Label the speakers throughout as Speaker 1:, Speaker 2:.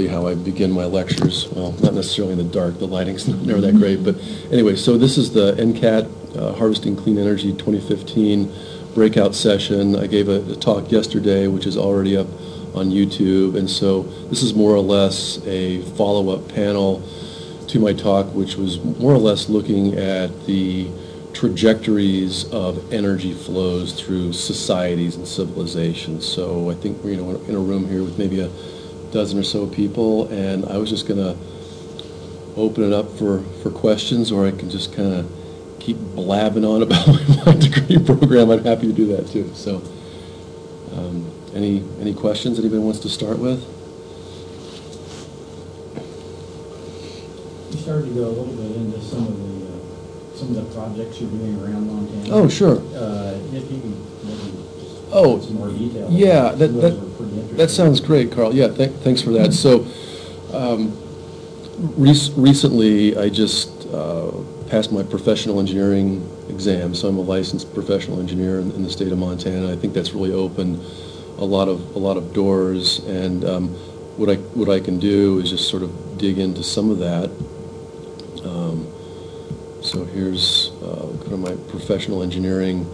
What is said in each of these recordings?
Speaker 1: how I begin my lectures. Well, not necessarily in the dark, the lighting's never that great, but anyway, so this is the NCAT uh, Harvesting Clean Energy 2015 breakout session. I gave a, a talk yesterday, which is already up on YouTube, and so this is more or less a follow-up panel to my talk, which was more or less looking at the trajectories of energy flows through societies and civilizations. So I think we're you know, in a room here with maybe a dozen or so people, and I was just going to open it up for, for questions, or I can just kind of keep blabbing on about my degree program. I'm happy to do that too. So, um, any any questions anybody wants to start with?
Speaker 2: You started to go a little bit into some of the, uh, some of the projects you're doing around Montana.
Speaker 1: Oh, sure.
Speaker 2: Uh, If you can maybe just
Speaker 1: Oh,
Speaker 2: some more detail.
Speaker 1: Yeah, that, that,
Speaker 2: were pretty interesting.
Speaker 1: that sounds great, Carl. Yeah, thank, thanks for that. So, um, rec- recently, I just, uh, passed my professional engineering exam, so I'm a licensed professional engineer in, in the state of Montana. I think that's really opened a lot of, a lot of doors, and, um, what I, what I can do is just sort of dig into some of that. Um, So here's uh, kind of my professional engineering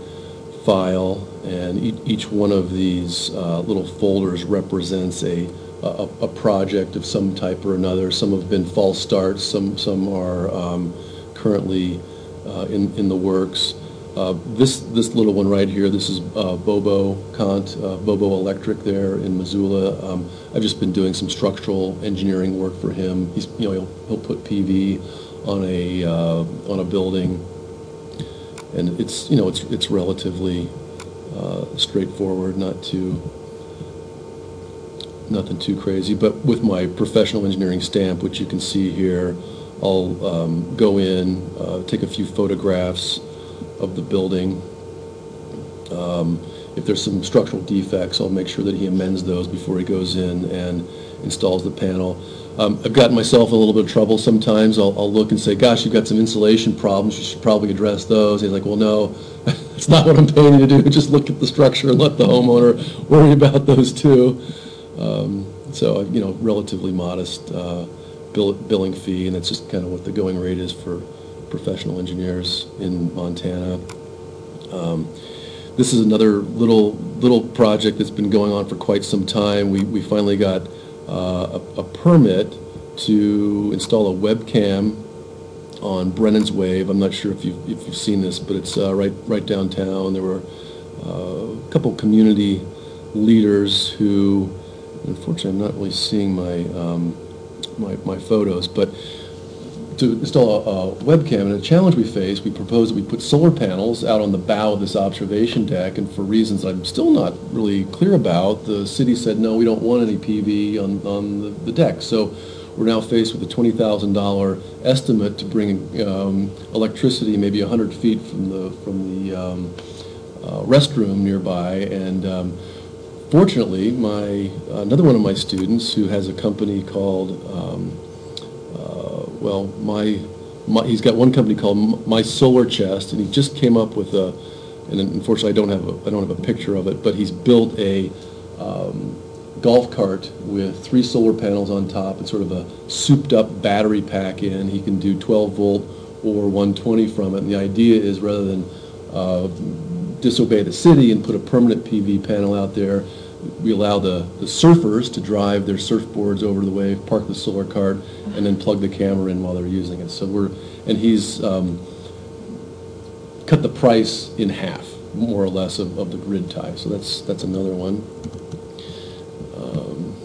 Speaker 1: file, and ea- each one of these uh, little folders represents a, a, a project of some type or another. Some have been false starts, some, some are um, currently uh, in, in the works. Uh, This, this little one right here, this is uh, Bobo Kant, uh, Bobo Electric there in Missoula. Um, I've just been doing some structural engineering work for him. He's, you know, he'll, he'll put PV on a, uh, on a building. And it's, you know, it's, it's relatively uh, straightforward, not too, nothing too crazy. But with my professional engineering stamp, which you can see here, I'll um, go in, uh, take a few photographs of the building. Um, If there's some structural defects, I'll make sure that he amends those before he goes in and installs the panel. Um, I've gotten myself a little bit of trouble sometimes. I'll, I'll look and say, gosh, you've got some insulation problems, you should probably address those. He's like, well, no, that's not what I'm paying you to do. Just look at the structure and let the homeowner worry about those too. Um, So, you know, relatively modest uh, bill- billing fee, and that's just kind of what the going rate is for professional engineers in Montana. Um, This is another little, little project that's been going on for quite some time. We, we finally got uh, a, a permit to install a webcam on Brennan's Wave. I'm not sure if you've, if you've seen this, but it's uh, right, right downtown. There were uh, a couple community leaders who, unfortunately, I'm not really seeing my, um, my, my photos, but to install a, a webcam, and a challenge we faced, we proposed that we put solar panels out on the bow of this observation deck, and for reasons I'm still not really clear about, the city said, no, we don't want any PV on, on the, the deck. So we're now faced with a twenty thousand dollar estimate to bring, um, electricity maybe a hundred feet from the, from the, um, uh, restroom nearby, and, um, fortunately, my, another one of my students, who has a company called, um, well, my, my, he's got one company called My Solar Chest, and he just came up with a, and unfortunately, I don't have a, I don't have a picture of it, but he's built a um, golf cart with three solar panels on top and sort of a souped-up battery pack in. He can do 12 volt or 120 from it, and the idea is rather than uh, disobey the city and put a permanent PV panel out there, we allow the, the surfers to drive their surfboards over the wave, park the solar cart, and then plug the camera in while they're using it. So we're, and he's um, cut the price in half, more or less, of, of the grid tie. So that's, that's another one. Um,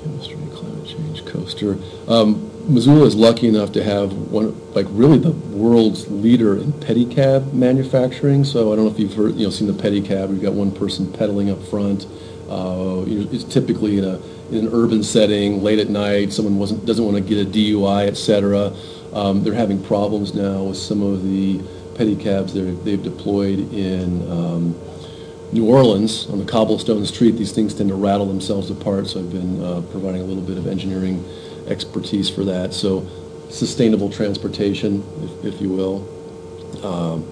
Speaker 1: Chemistry, climate change, coaster. Um, Missoula is lucky enough to have one, like really the world's leader in pedicab manufacturing. So I don't know if you've heard, you know, seen the pedicab. We've got one person pedaling up front. Uh, it's typically in a in an urban setting, late at night. Someone wasn't doesn't want to get a DUI, et cetera. Um, they're having problems now with some of the pedicabs they're, they've deployed in. Um, New Orleans, on the cobblestone street, these things tend to rattle themselves apart, so I've been uh, providing a little bit of engineering expertise for that. So sustainable transportation, if if you will. Um,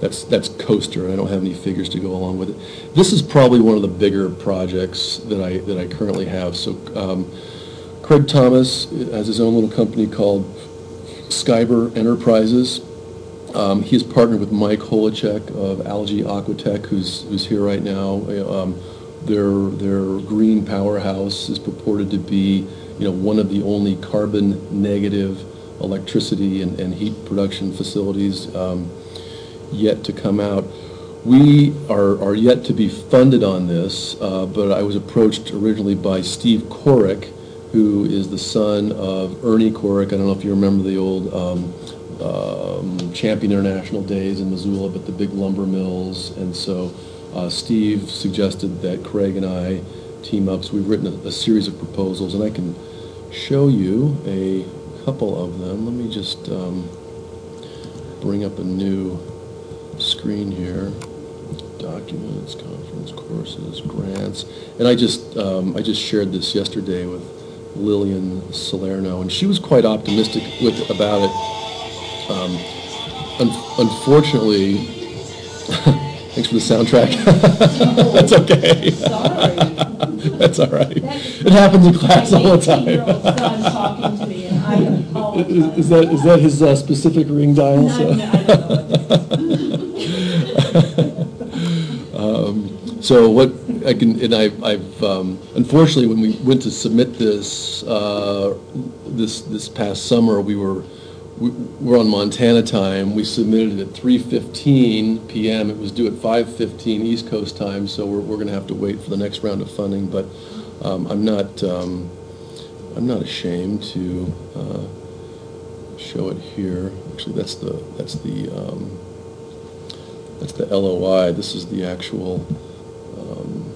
Speaker 1: that's, that's coaster, I don't have any figures to go along with it. This is probably one of the bigger projects that I, that I currently have. So um, Craig Thomas has his own little company called Skyber Enterprises. Um, He has partnered with Mike Holacek of Algae Aquatech, who's, who's here right now. Um, Their, their green powerhouse is purported to be, you know, one of the only carbon-negative electricity and, and heat production facilities um, yet to come out. We are, are yet to be funded on this, uh, but I was approached originally by Steve Korick, who is the son of Ernie Korick. I don't know if you remember the old um, um, Champion International days in Missoula, but the big lumber mills. And so uh, Steve suggested that Craig and I team ups. We've written a, a series of proposals, and I can show you a couple of them. Let me just um, bring up a new screen here. Documents, conference, courses, grants. And I just, um, I just shared this yesterday with Lillian Salerno, and she was quite optimistic with, about it. Um, un- Unfortunately, thanks for the soundtrack. That's okay.
Speaker 3: Sorry.
Speaker 1: That's all right. It happens in class all the time.
Speaker 3: son talking to me, and I apologize.
Speaker 1: Is that, is that his uh, specific ring dial? So?
Speaker 3: I don't know.
Speaker 1: So what, I can, and I, I've, um, unfortunately, when we went to submit this, uh, this, this past summer, we were, we we're on Montana time, we submitted it at three fifteen PM, it was due at five fifteen East Coast time, so we're, we're gonna have to wait for the next round of funding, but, um, I'm not, um, I'm not ashamed to, uh, show it here. Actually, that's the, that's the, um, that's the LOI, this is the actual, um,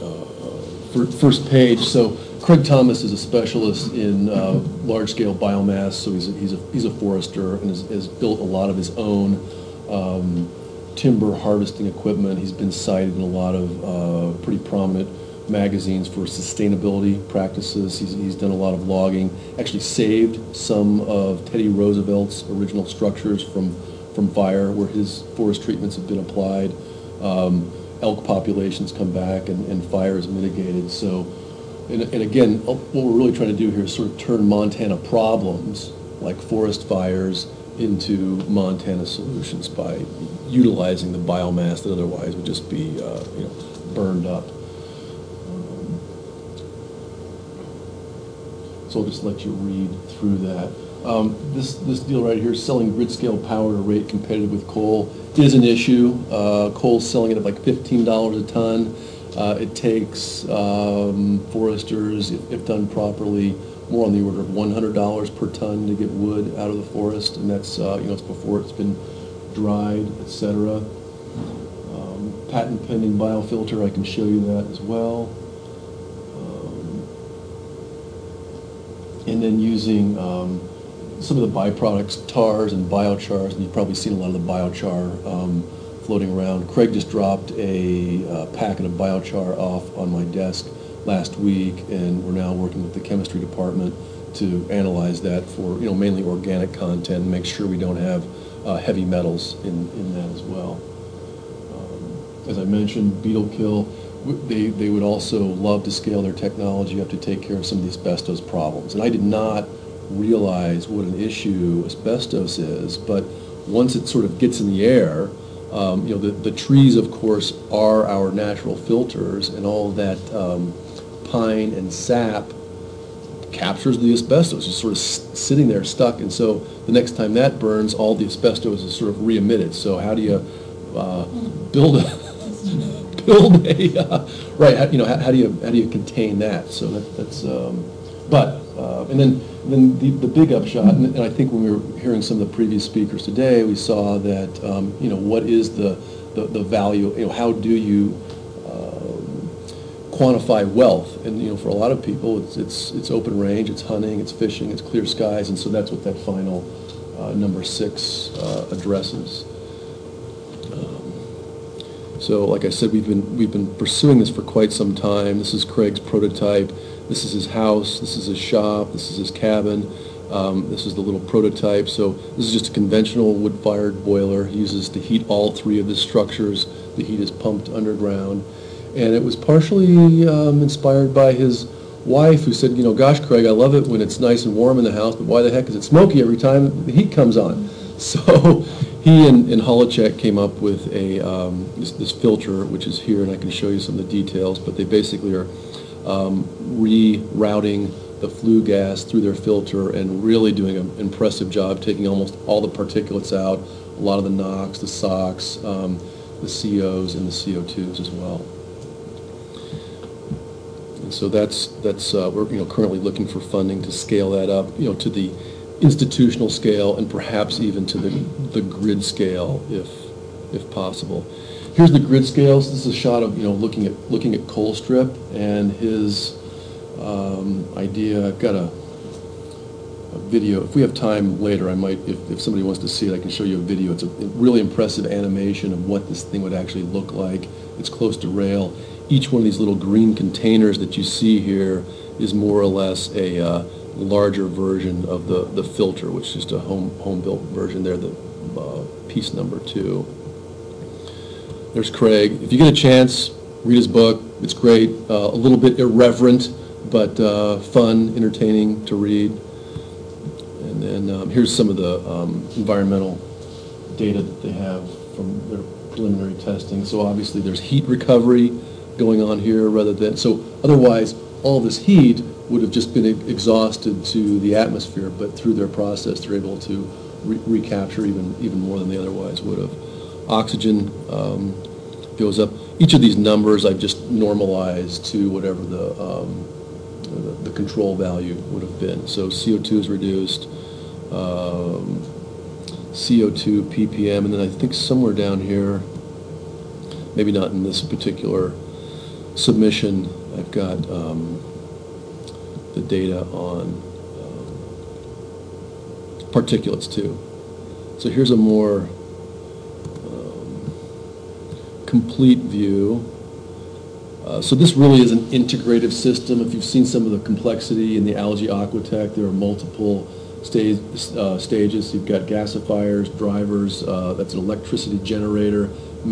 Speaker 1: uh, first page. So Craig Thomas is a specialist in uh, large-scale biomass, so he's a, he's a, he's a forester and has, has built a lot of his own um, timber harvesting equipment. He's been cited in a lot of uh, pretty prominent magazines for sustainability practices. He's, he's done a lot of logging, actually saved some of Teddy Roosevelt's original structures from, from fire where his forest treatments have been applied. Um, Elk populations come back and, and fire is mitigated. So, and, and again, uh, what we're really trying to do here is sort of turn Montana problems, like forest fires, into Montana solutions by utilizing the biomass that otherwise would just be, uh, you know, burned up. So I'll just let you read through that. Um, This, this deal right here, selling grid-scale power at a rate competitive with coal, is an issue. Uh, selling it at like fifteen dollars a ton. Uh, It takes um, foresters, if if done properly, more on the order of one hundred dollars per ton to get wood out of the forest, and that's, uh, you know, it's before it's been dried, et cetera. Um, Patent pending biofilter, I can show you that as well. Um, and then using um, some of the byproducts, tars and biochars, and you've probably seen a lot of the biochar um, floating around. Craig just dropped a uh, packet of biochar off on my desk last week, and we're now working with the chemistry department to analyze that for, you know, mainly organic content, and make sure we don't have uh, heavy metals in, in that as well. Um, As I mentioned, beetle kill, they, they would also love to scale their technology up to take care of some of the asbestos problems. And I did not realize what an issue asbestos is, but once it sort of gets in the air, um, you know, the, the trees, of course, are our natural filters, and all that um, pine and sap captures the asbestos, it's sort of sitting there stuck, and so the next time that burns, all the asbestos is sort of re-emitted. So how do you uh, build a, build a, uh, right, how- you know, how how do you, how do you contain that? So that- that's, um, but, uh, and then, then the, the big upshot, and and I think when we were hearing some of the previous speakers today, we saw that, um, you know, what is the, the the value, you know, how do you um, quantify wealth. And, you know, for a lot of people, it's, it's, it's open range, it's hunting, it's fishing, it's clear skies, and so that's what that final uh, number six uh, addresses. Um, So, like I said, we've been, we've been pursuing this for quite some time. This is Craig's prototype. This is his house, this is his shop, this is his cabin. Um, This is the little prototype, so this is just a conventional wood-fired boiler, He uses to heat all three of the structures. The heat is pumped underground. And it was partially um, inspired by his wife, who said, you know, gosh, Craig, I love it when it's nice and warm in the house, but why the heck is it smoky every time the heat comes on? So he and and came up with a, um, this this filter, which is here, and I can show you some of the details, but they basically are um, rerouting the flue gas through their filter and really doing an impressive job, taking almost all the particulates out, a lot of the NOx, the SOx, um, the COs, and the CO2s as well. And so that's, that's, uh, we're, you know, currently looking for funding to scale that up, you know, to the institutional scale and perhaps even to the, the grid scale if, if possible. Here's the grid scales. This is a shot of, you know, looking at, looking at Colstrip and his um, idea. I've got a, a video. If we have time later, I might, if, if somebody wants to see it, I can show you a video. It's a really impressive animation of what this thing would actually look like. It's close to rail. Each one of these little green containers that you see here is more or less a uh, larger version of the, the filter, which is just a home, home-built version there, the uh, piece number two. There's Craig. If you get a chance, read his book. It's great. Uh, a little bit irreverent, but uh, fun, entertaining to read. And then um, here's some of the um, environmental data that they have from their preliminary testing. So obviously, there's heat recovery going on here rather than, so otherwise, all this heat would have just been exhausted to the atmosphere, but through their process, they're able to re- recapture even, even more than they otherwise would have. Oxygen um, goes up. Each of these numbers I've just normalized to whatever the, um, the- the control value would have been. So CO2 is reduced, um, CO2 ppm, and then I think somewhere down here, maybe not in this particular submission, I've got um, the data on um, particulates too. So here's a more complete view. Uh, So this really is an integrative system. If you've seen some of the complexity in the algae aquatech, there are multiple sta- uh, stages. You've got gasifiers, drivers, uh, that's an electricity generator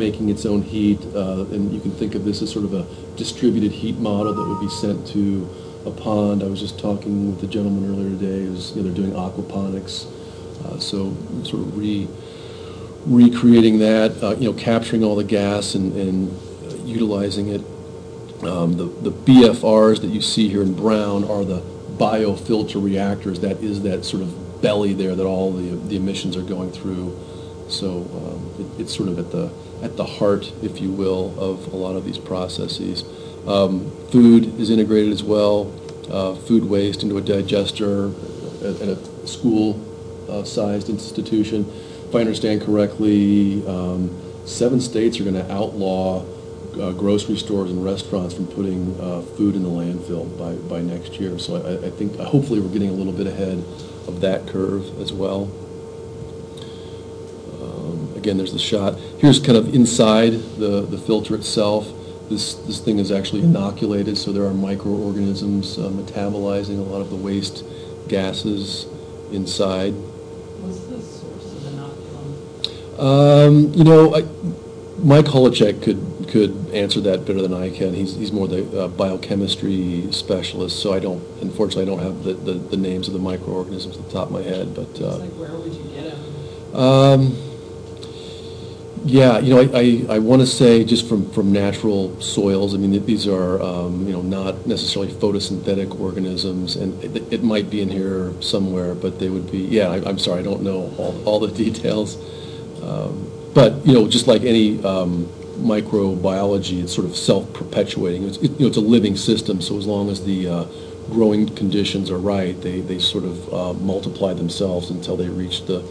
Speaker 1: making its own heat, uh, and you can think of this as sort of a distributed heat model that would be sent to a pond. I was just talking with a gentleman earlier today, who's, you know, they're doing aquaponics, Uh, so sort of re, recreating that, uh, you know, capturing all the gas and, and utilizing it. Um, The, the BFRs that you see here in brown are the biofilter reactors. That is that sort of belly there that all the, the emissions are going through. So um, it- it's sort of at the, at the heart, if you will, of a lot of these processes. Um, Food is integrated as well, uh, food waste into a digester at at a school-sized institution. If I understand correctly, um, seven states are going to outlaw uh, grocery stores and restaurants from putting uh, food in the landfill by, by next year. So I, I think, hopefully, we're getting a little bit ahead of that curve as well. Um, Again, there's the shot. Here's kind of inside the, the filter itself. This, this thing is actually inoculated, so there are microorganisms uh, metabolizing a lot of the waste gases inside.
Speaker 3: What's the source of inoculum?
Speaker 1: Um, you know, I, Mike Holacek could, could answer that better than I can. He's, he's more the uh, biochemistry specialist, so I don't, unfortunately, I don't have the, the, the names of the microorganisms at the top of my head, but,
Speaker 3: It's
Speaker 1: uh,
Speaker 3: like, where would you get them?
Speaker 1: um, yeah, you know, I, I, I want to say just from, from natural soils, I mean, these are, um, you know, not necessarily photosynthetic organisms, and it, it might be in here somewhere, but they would be, yeah, I, I'm sorry, I don't know all, all the details. Um, But, you know, just like any, um, microbiology, it's sort of self-perpetuating. It's, it- you know, it's a living system, so as long as the, uh, growing conditions are right, they, they sort of, uh, multiply themselves until they reach the,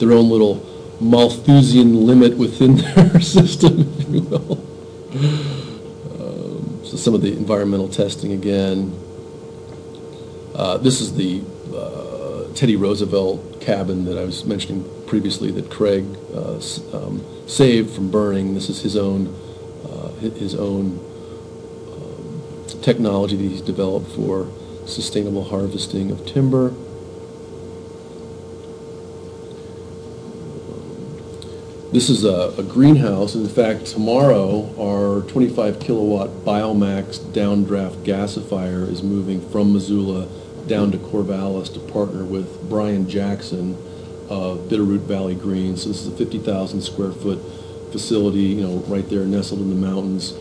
Speaker 1: their own little Malthusian limit within their system, if you will. Um, So some of the environmental testing again. Uh, This is the uh, Teddy Roosevelt cabin that I was mentioning previously that Craig uh, um, saved from burning. This is his own uh, his own um, technology that he's developed for sustainable harvesting of timber. This is a, a greenhouse, and in fact, tomorrow our 25 kilowatt Biomax downdraft gasifier is moving from Missoula down to Corvallis to partner with Brian Jackson of Bitterroot Valley Green. So this is a 50,000 square foot facility, you know, right there nestled in the mountains.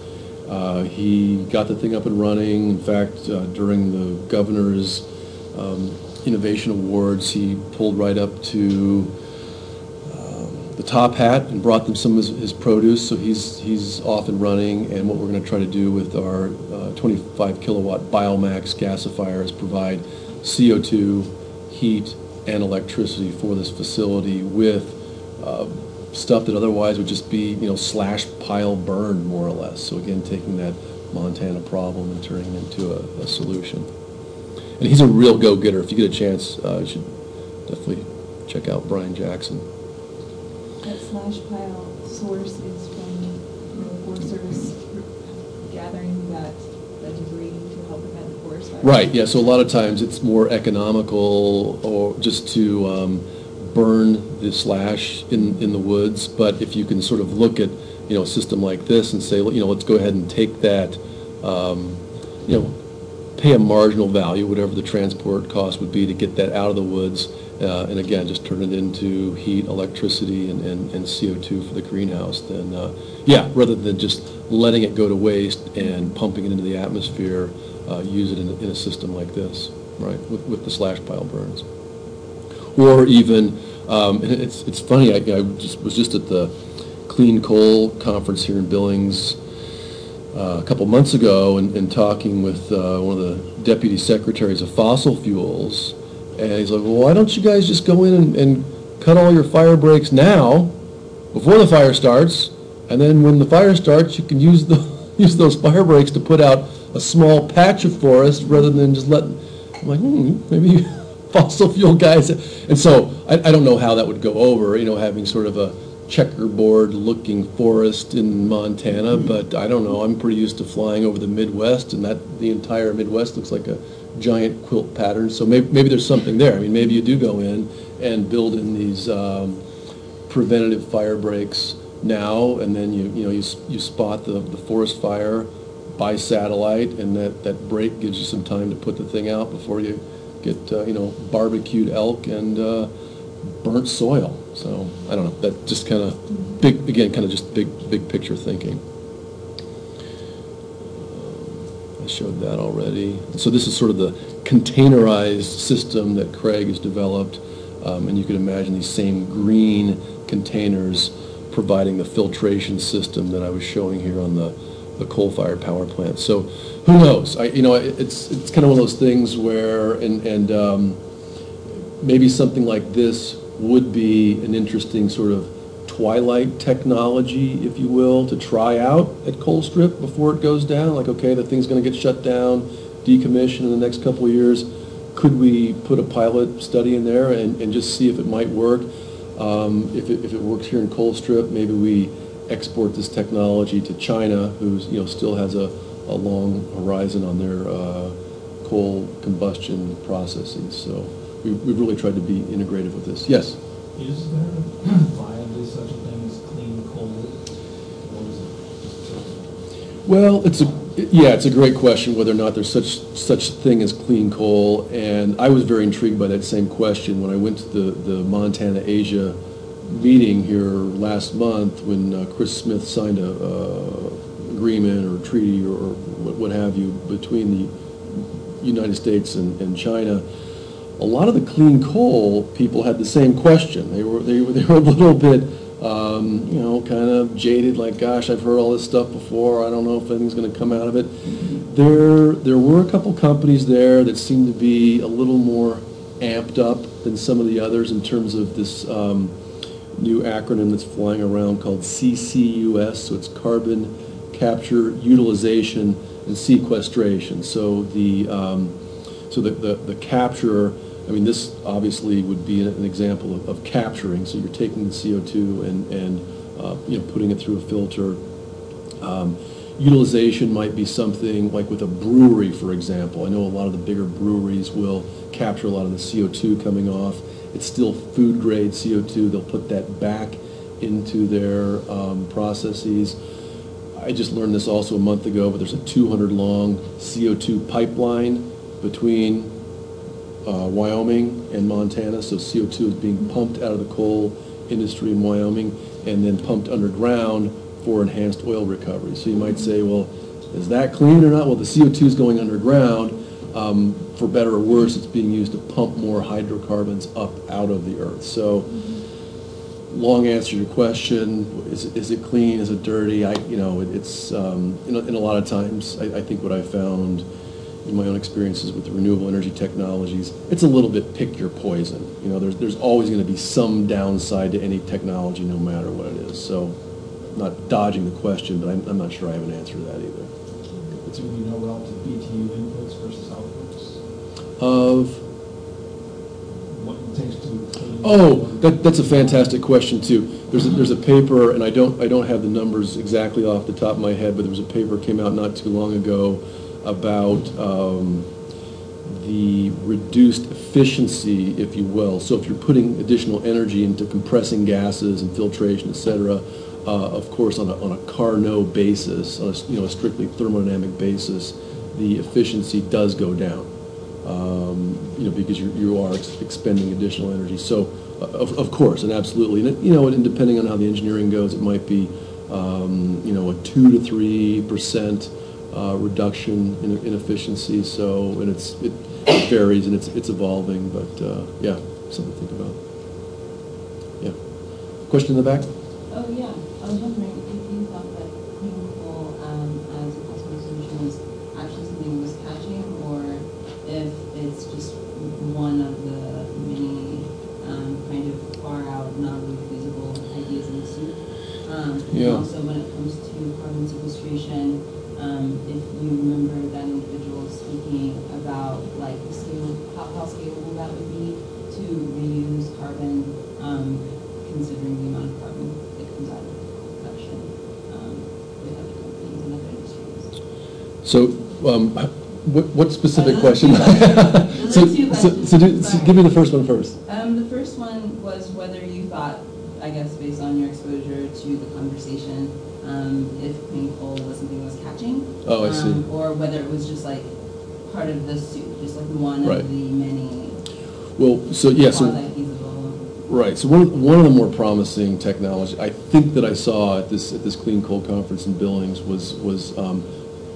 Speaker 1: Uh, He got the thing up and running. In fact, uh, during the governor's um, innovation awards, he pulled right up to top hat and brought them some of his- his produce, so he's, he's off and running. And what we're going to try to do with our uh, 25 kilowatt Biomax gasifier is provide CO2, heat, and electricity for this facility with uh, stuff that otherwise would just be, you know, slash pile burn, more or less. So again, taking that Montana problem and turning it into a, a solution. And he's a real go-getter. If you get a chance, uh, you should definitely check out Brian Jackson.
Speaker 4: That slash pile source is from, you know, Forest Service gathering that, that debris to help prevent the forest fire.
Speaker 1: Right, yeah, so a lot of times it's more economical or just to um, burn the slash in, in the woods, but if you can sort of look at, you know, a system like this and say, you know, let's go ahead and take that, um, you know, pay a marginal value, whatever the transport cost would be to get that out of the woods, uh, and again, just turn it into heat, electricity, and, and and CO2 for the greenhouse, then, uh, yeah, rather than just letting it go to waste and pumping it into the atmosphere, uh, use it in, a- in a system like this, right, with, with the slash pile burns. Or even, um, it's, it's funny, I, I just, was just at the Clean Coal Conference here in Billings, uh, a couple months ago and, and talking with uh, one of the deputy secretaries of fossil fuels, and he's like, well, why don't you guys just go in and, and cut all your fire breaks now, before the fire starts, and then when the fire starts, you can use the, use those fire breaks to put out a small patch of forest rather than just let, I'm like, hmm, maybe fossil fuel guys, and so I, I don't know how that would go over, you know, having sort of a checkerboard looking forest in Montana, but I don't know, I'm pretty used to flying over the Midwest, and that, the entire Midwest looks like a giant quilt patterns. so maybe, maybe there's something there. I mean, maybe you do go in and build in these um, preventative fire breaks now, and then you, you know, you, you spot the, the forest fire by satellite, and that, that break gives you some time to put the thing out before you get, uh, you know, barbecued elk and uh, burnt soil. So, I don't know, that just kind of, big, again, kind of just big, big picture thinking. I showed that already. So this is sort of the containerized system that Craig has developed. Um, And you can imagine these same green containers providing the filtration system that I was showing here on the, the coal-fired power plant. So who knows? I, you know, it- it's, it's kind of one of those things where, and, and um, maybe something like this would be an interesting sort of twilight technology, if you will, to try out at Colstrip before it goes down? Like, okay, the thing's going to get shut down, decommissioned in the next couple of years. Could we put a pilot study in there and, and just see if it might work? Um, If it, if it works here in Colstrip, maybe we export this technology to China, who's, you know, still has a, a long horizon on their uh, coal combustion processes. So we, we've really tried to be integrative with this. Yes?
Speaker 2: Is there viably such a thing as clean coal? Or is it just
Speaker 1: Well, it's a, yeah, it's a great question whether or not there's such, such thing as clean coal. And I was very intrigued by that same question when I went to the, the Montana Asia meeting here last month when uh, Chris Smith signed a, uh, agreement or treaty or or what have you between the United States and, and China. A lot of the clean coal people had the same question. They were, they were, they were a little bit, um, you know, kind of jaded, like, gosh, I've heard all this stuff before, I don't know if anything's gonna come out of it. There, there were a couple companies there that seemed to be a little more amped up than some of the others in terms of this, um, new acronym that's flying around called CCUS, so it's Carbon Capture, Utilization, and Sequestration. So the, um, so the, the, the capture, I mean, this obviously would be an example of, of capturing, so you're taking the CO2 and, and, uh, you know, putting it through a filter. Um, Utilization might be something like with a brewery, for example. I know a lot of the bigger breweries will capture a lot of the CO2 coming off. It's still food grade CO2. They'll put that back into their um, processes. I just learned this also a month ago, but there's a 200-long CO2 pipeline between uh, Wyoming and Montana, so CO2 is being pumped out of the coal industry in Wyoming and then pumped underground for enhanced oil recovery. So you might say, well, is that clean or not? Well, the CO2 is going underground. Um, For better or worse, it's being used to pump more hydrocarbons up out of the earth. So long answer to your question, is, is it clean, is it dirty? I, you know, it- it's, um, in a, in a lot of times, I, I think what I found in my own experiences with the renewable energy technologies, it's a little bit pick your poison. You know, there's, there's always gonna be some downside to any technology, no matter what it is. So, not dodging the question, but I'm, I'm not sure I have an answer to that either.
Speaker 2: Do we know relative BTU inputs versus outputs?
Speaker 1: Of,
Speaker 2: What it takes to clean?
Speaker 1: Oh, that, that's a fantastic question too. There's a, there's a paper, and I don't, I don't have the numbers exactly off the top of my head, but there was a paper came out not too long ago about, um, the reduced efficiency, if you will. So if you're putting additional energy into compressing gases and filtration, et cetera, uh, of course, on a, on a Carnot basis, on a, you know, a strictly thermodynamic basis, the efficiency does go down um, you know, because you, you are ex- expending additional energy. So, uh, of, of course, and absolutely, and, you know, and depending on how the engineering goes, it might be, um, you know, a two to three percent uh, reduction in, in efficiency, so, and it's, it varies and it's, it's evolving, but, uh, yeah, something to think about. Yeah. Question in the back?
Speaker 5: Oh, yeah, I was wondering
Speaker 1: what, what specific
Speaker 5: Uh,
Speaker 1: question?
Speaker 5: those are two questions.
Speaker 1: So,
Speaker 5: Those are two
Speaker 1: so, so do- so give me the first one first.
Speaker 5: Um, the first one was whether you thought, I guess based on your exposure to the conversation, um, if clean coal was something that was catching.
Speaker 1: Oh, I see.
Speaker 5: um, Or whether it was just like part of the soup, just like one
Speaker 1: Right.
Speaker 5: of the many
Speaker 1: Well, so, yeah, so. Right, so one of, one of the more promising technology, I think that I saw at this, at this Clean Coal Conference in Billings was, was um,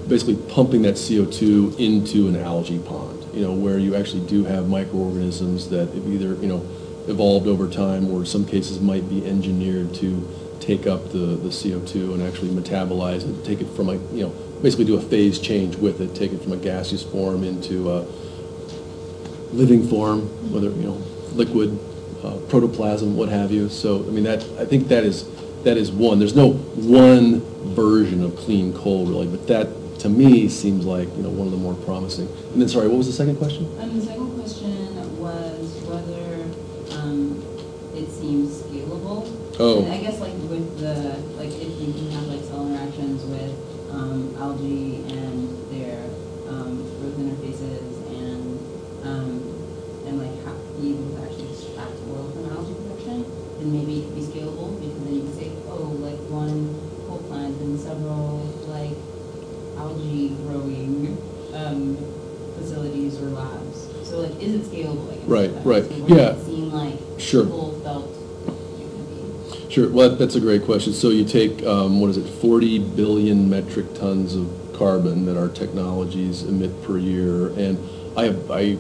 Speaker 1: basically pumping that CO2 into an algae pond, you know, where you actually do have microorganisms that have either, you know, evolved over time or in some cases might be engineered to take up the, the CO2 and actually metabolize it, take it from a, you know, basically do a phase change with it, take it from a gaseous form into a, living form, whether, you know, liquid, uh, protoplasm, what have you. So, I mean, that, I think that is, that is one. There's no one version of clean coal really, but that, to me, seems like, you know, one of the more promising. And then, sorry, what was the second question?
Speaker 5: Um, the second question was whether, um, it seems scalable.
Speaker 1: Oh.
Speaker 5: And I guess like with the, like if you can have like cell interactions with, um, algae and their, um, growth interfaces and, um, and like how, able to actually extract oil from algae production, then maybe it could be scalable because then you can say, oh, like one whole plant and several algae growing, um, facilities or labs. So like, is it scalable?
Speaker 1: Right,
Speaker 5: that
Speaker 1: right.
Speaker 5: Or
Speaker 1: yeah.
Speaker 5: does it seem like
Speaker 1: Sure.
Speaker 5: people felt it could be?
Speaker 1: Sure, well, that's a great question. So you take, um, what is it, 40 billion metric tons of carbon that our technologies emit per year, and I, have- I,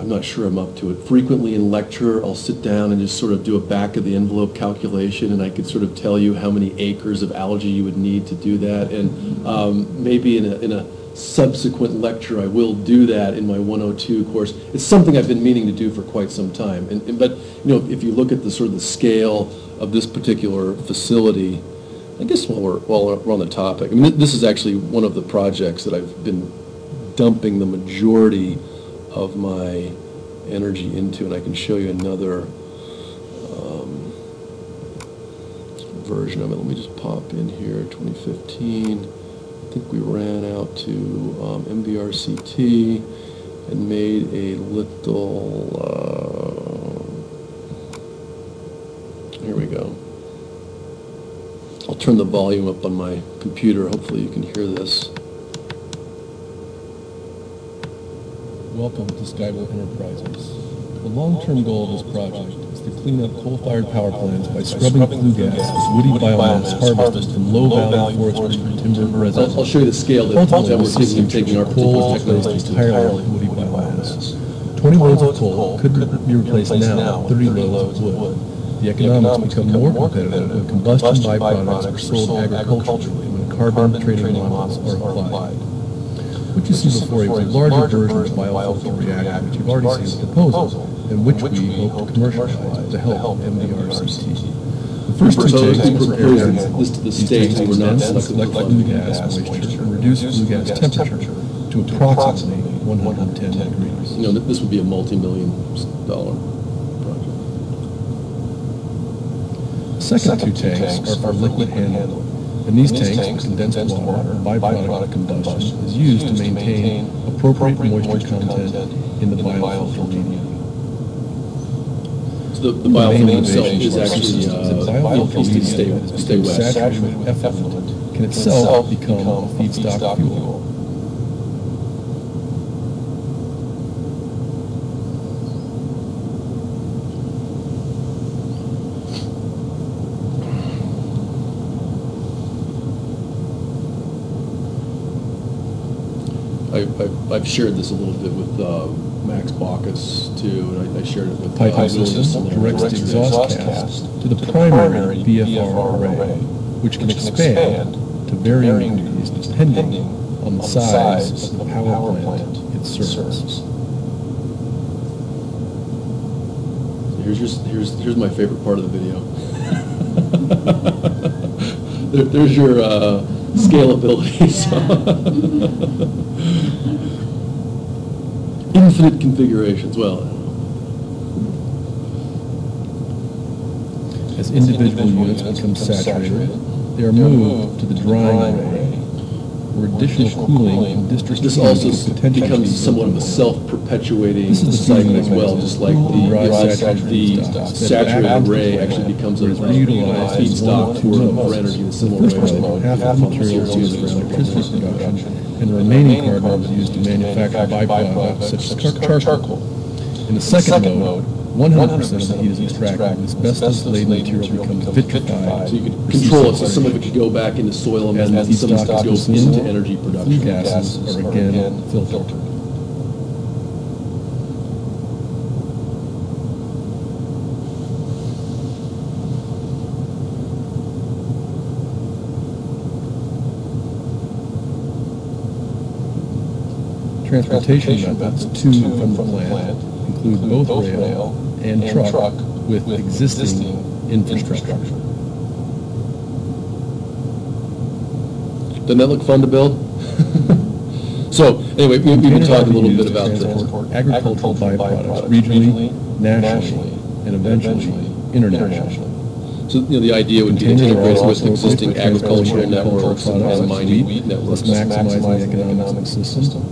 Speaker 1: I'm not sure I'm up to it. Frequently in lecture, I'll sit down and just sort of do a back of the envelope calculation, and I could sort of tell you how many acres of algae you would need to do that, and um, maybe in a, in a subsequent lecture, I will do that in my 102 course. It's something I've been meaning to do for quite some time, and, and- but, you know, if you look at the sort of the scale of this particular facility, I guess while we're, while we're on the topic, I mean, this is actually one of the projects that I've been dumping the majority of my energy into, and I can show you another um, version of it. Let me just pop in here, 2015. I think we ran out to um, and made a little, uh, here we go. I'll turn the volume up on my computer, hopefully you can hear this. Welcome to Skyway Enterprises. The long-term goal of this project is to clean up coal-fired power plants by scrubbing flue gas with woody biomass harvested from low-value forestry and timber residents. I'll show you the scale that that we're thinking of taking our particular technology entirely with woody biomass. 20 loads of coal could be replaced now with 30 loads of wood. The economics become more competitive when combustion byproducts are sold agriculturally and when carbon trading models are applied. What you see before you a larger version of the biofilter reactor, which you've already seen the proposal, and which we hope to commercialize with the help of MBRCT. The first two tanks were air this to the
Speaker 2: These
Speaker 1: state,
Speaker 2: tanks
Speaker 1: we're not
Speaker 2: then
Speaker 1: selecting
Speaker 2: collect
Speaker 1: flue
Speaker 2: flue
Speaker 1: gas
Speaker 2: gas
Speaker 1: moisture and reduce flue gas temperature to approximately 110 degrees. You know, th- this would be a multi-million dollar project. The Second two tanks are for liquid handling. And these tanks, with condensed water, byproduct of combustion, is used to maintain appropriate moisture content in the biofilm medium. So the, the
Speaker 2: The main
Speaker 1: itself is actually,
Speaker 2: system is that
Speaker 1: uh,
Speaker 2: biofilter
Speaker 1: supposed stay,
Speaker 2: is
Speaker 1: stay
Speaker 2: become
Speaker 1: wet.
Speaker 2: saturated with effluent,
Speaker 1: Can itself become a feedstock fuel. I, I've, I've shared this a little bit with, uh, Max Baucus too, and I, I shared it with. uh,
Speaker 2: Piping
Speaker 1: Williams
Speaker 2: system
Speaker 1: and
Speaker 2: directs the exhaust cast to the primary BFR array, which can expand to varying degrees depending on the size of the power plant it serves.
Speaker 1: Here's your, here's, here's my favorite part of the video. There, there's your, uh, scalability, so. Infinite configurations, well, I don't know.
Speaker 2: As individual units become saturated, they are moved to the drying array, where additional cooling district
Speaker 1: This
Speaker 2: heating
Speaker 1: also
Speaker 2: could potentially
Speaker 1: becomes
Speaker 2: be
Speaker 1: somewhat of a self-perpetuating
Speaker 2: This is the
Speaker 1: cycle as well, just like the,
Speaker 2: dry,
Speaker 1: the
Speaker 2: saturated
Speaker 1: saturated
Speaker 2: act
Speaker 1: actually becomes a
Speaker 2: reutilized
Speaker 1: feedstock for, for energy in a
Speaker 2: The
Speaker 1: similar
Speaker 2: first
Speaker 1: way.
Speaker 2: half of the material is used for electricity production, and the remaining carbon is used to manufacture byproducts such as char- charcoal. In the second mode, 100% of the heat is extracted, and asbestos-laden material becomes vitrified.
Speaker 1: So you could control it, so some of it could go back into soil and then some of it could go into energy
Speaker 2: Flue
Speaker 1: production.
Speaker 2: gases are again filtered. Transportation methods to and from the plant include both rail and truck with existing infrastructure.
Speaker 1: Doesn't that look fun to build? So, anyway, we- we've been talking a little bit about the,
Speaker 2: Transport agricultural byproducts regionally, nationally, and eventually internationally.
Speaker 1: so, you know, the idea would be to integrate with existing agricultural
Speaker 2: agricultural
Speaker 1: networks and
Speaker 2: products
Speaker 1: and
Speaker 2: such as
Speaker 1: mining
Speaker 2: wheat,
Speaker 1: networks.
Speaker 2: thus maximizing the economic of the system.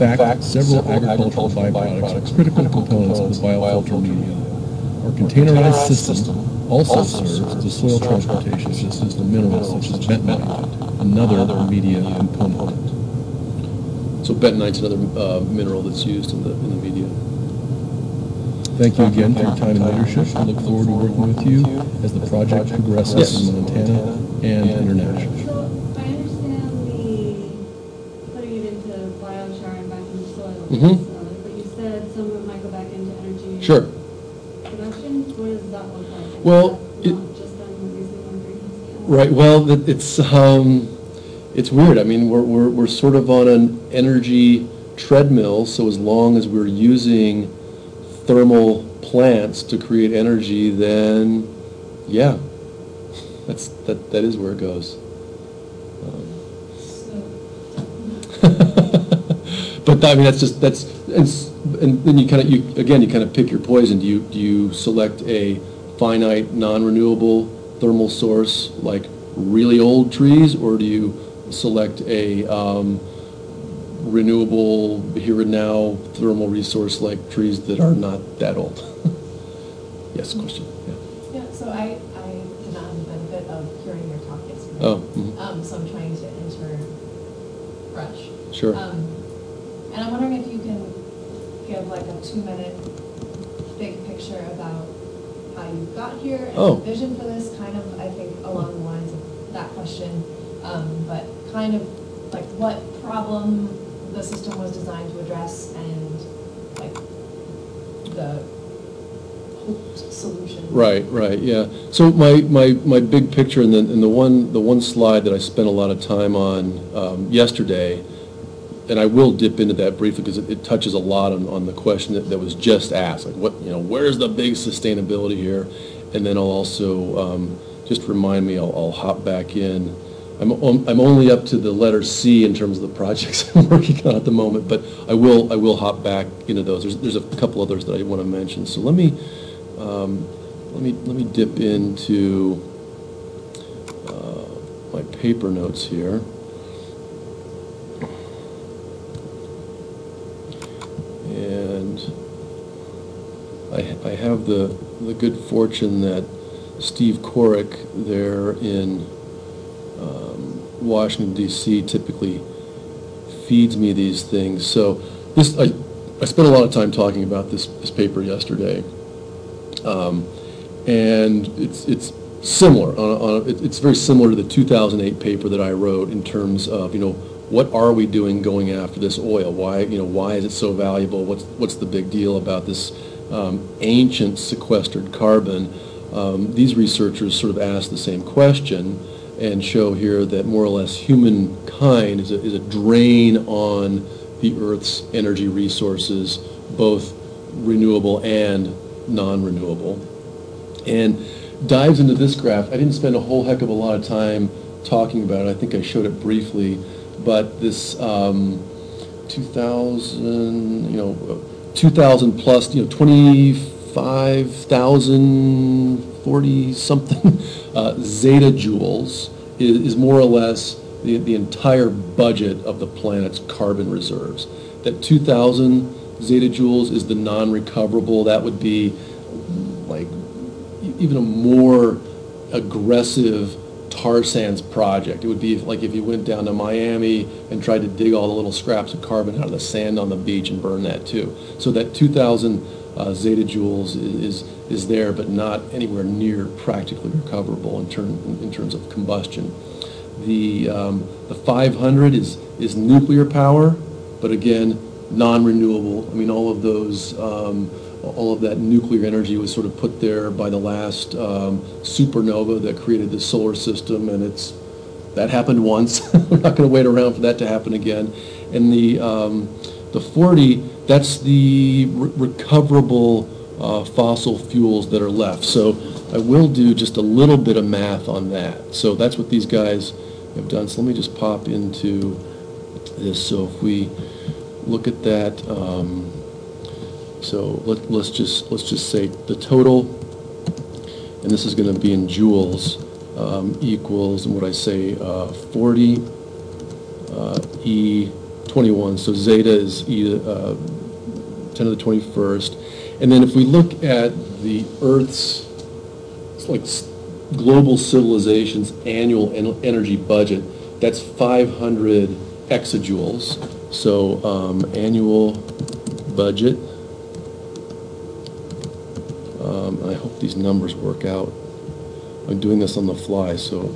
Speaker 2: In fact, several agricultural byproducts are critical components of the biofilter media. Our containerized system also serves as a soil transportation system for minerals such as bentonite, another media component.
Speaker 1: So bentonite's another uh, mineral that's used in the, in the media.
Speaker 2: Thank you again for your time and leadership. I look forward to working with you as the project progresses
Speaker 1: Yes.
Speaker 2: in Montana and internationally.
Speaker 1: Mhm.
Speaker 3: so, But you said some of it might go back into energy.
Speaker 1: Sure.
Speaker 3: Production, what does that look like?
Speaker 1: Well, it-
Speaker 3: just them reducing greenhouse?
Speaker 1: Right, well, it's, um, it's weird. I mean, we're, we're, we're sort of on an energy treadmill, so as long as we're using thermal plants to create energy, then, yeah, that's, that, that is where it goes. But I mean, that's just, that's, it's, and then you kind of, you, again, you kind of pick your poison. Do you, do you select a finite, non-renewable thermal source, like really old trees, or do you select a, um, renewable, here and now thermal resource like trees that are not that old? Yes, question, yeah.
Speaker 6: Yeah, so I, I did not have the benefit of hearing your talk yesterday.
Speaker 1: Oh, mhm.
Speaker 6: Um, so I'm trying to enter fresh.
Speaker 1: Sure.
Speaker 6: Um, And I'm wondering if you can give like a two-minute big picture about how you got here and
Speaker 1: Oh.
Speaker 6: the vision for this, kind of, I think, along the lines of that question. Um, but kind of like what problem the system was designed to address and like the hoped solution.
Speaker 1: Right, right, yeah. So my, my, my big picture, and the, and the one, the one slide that I spent a lot of time on um, yesterday, and I will dip into that briefly because it, it touches a lot on, on the question that, that was just asked, like what, you know, where's the big sustainability here? And then I'll also, um, just remind me, I'll, I'll hop back in. I'm, I'm only up to the letter C in terms of the projects I'm working on at the moment, but I will, I will hop back into those. There's, there's a couple others that I want to mention. So let me, um, let me, let me dip into uh, my paper notes here. And I, I have the, the good fortune that Steve Korick there in um, Washington DC typically feeds me these things. So this, I, I spent a lot of time talking about this, this paper yesterday. Um, and it's, it's similar, on, on, it- it's very similar to the 2008 paper that I wrote in terms of, you know, what are we doing going after this oil? Why, you know, why is it so valuable? What's, what's the big deal about this um, ancient sequestered carbon? Um, These researchers sort of ask the same question and show here that more or less humankind is a, is a drain on the Earth's energy resources, both renewable and non-renewable and dives into this graph. I didn't spend a whole heck of a lot of time talking about it. I think I showed it briefly, but this um, 2,000, you know, 2,000 plus, you know, 25,000, 40 something uh, zetta joules is, is more or less the, the entire budget of the planet's carbon reserves. That 2,000 zetta joules is the non-recoverable. That would be like even a more aggressive tar sands project. It would be like if you went down to Miami and tried to dig all the little scraps of carbon out of the sand on the beach and burn that too. So that 2,000 uh, zetta joules is, is there, but not anywhere near practically recoverable in term, in terms of combustion. The, um, the 500 is, is nuclear power, but again, non-renewable. I mean, all of those, um, all of that nuclear energy was sort of put there by the last um, supernova that created the solar system, and it's, that happened once. We're not going to wait around for that to happen again. And the, um, the 40, that's the re- recoverable uh, fossil fuels that are left. So I will do just a little bit of math on that. So that's what these guys have done. So let me just pop into this. So if we look at that, um, so let, let's just, let's just say the total, and this is going to be in joules, um, equals, and what I say, uh, 40 uh, E 21. So zetta is E, uh, 10 to the 21st. And then if we look at the Earth's, it's like global civilization's annual en- energy budget, that's 500 exajoules. So um, annual budget, um, I hope these numbers work out. I'm doing this on the fly, so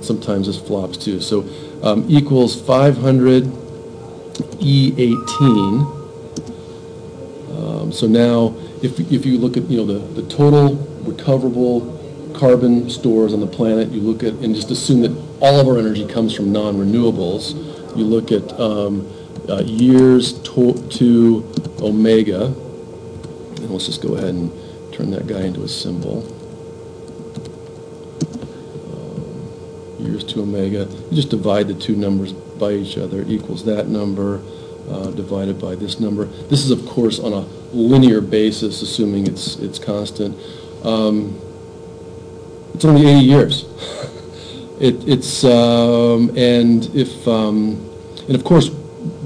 Speaker 1: sometimes this flops too. So um, equals 500 E18. Um, So now, if, if you look at, you know, the, the total recoverable carbon stores on the planet, you look at, and just assume that all of our energy comes from non-renewables, you look at um, uh, years to, to omega, and let's just go ahead and turn that guy into a symbol. Um, Years to omega, you just divide the two numbers by each other, equals that number, uh, divided by this number. This is, of course, on a linear basis, assuming it's, it's constant. Um, It's only 80 years. It, it's, um, and if, um, and of course,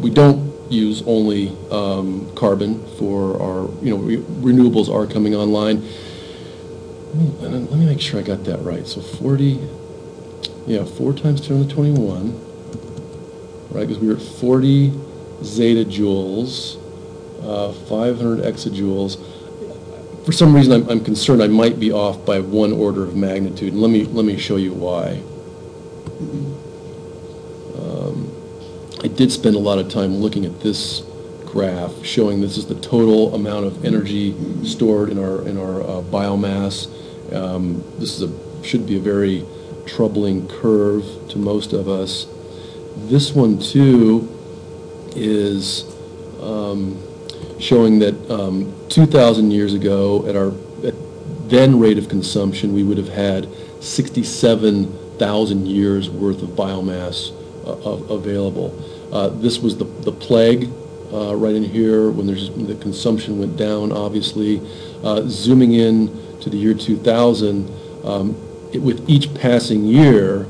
Speaker 1: we don't use only um, carbon for our, you know, re- renewables are coming online. Let me- Let me make sure I got that right. So 40 yeah, four times ten to the twenty-one, right, because we were at forty zetta joules, uh, five hundred exajoules. For some reason, I'm, I'm concerned I might be off by one order of magnitude, and let me, let me show you why. Um, I did spend a lot of time looking at this graph, showing this is the total amount of energy stored in our, in our uh, biomass. Um, This is a, should be a very troubling curve to most of us. This one, too, is um, showing that um, 2,000 years ago, at our at then rate of consumption, we would have had 67,000 years worth of biomass uh, of- available. Uh, This was the the plague uh, right in here, when there's, the consumption went down, obviously. Uh, Zooming in to the year 2000, um, it- with each passing year,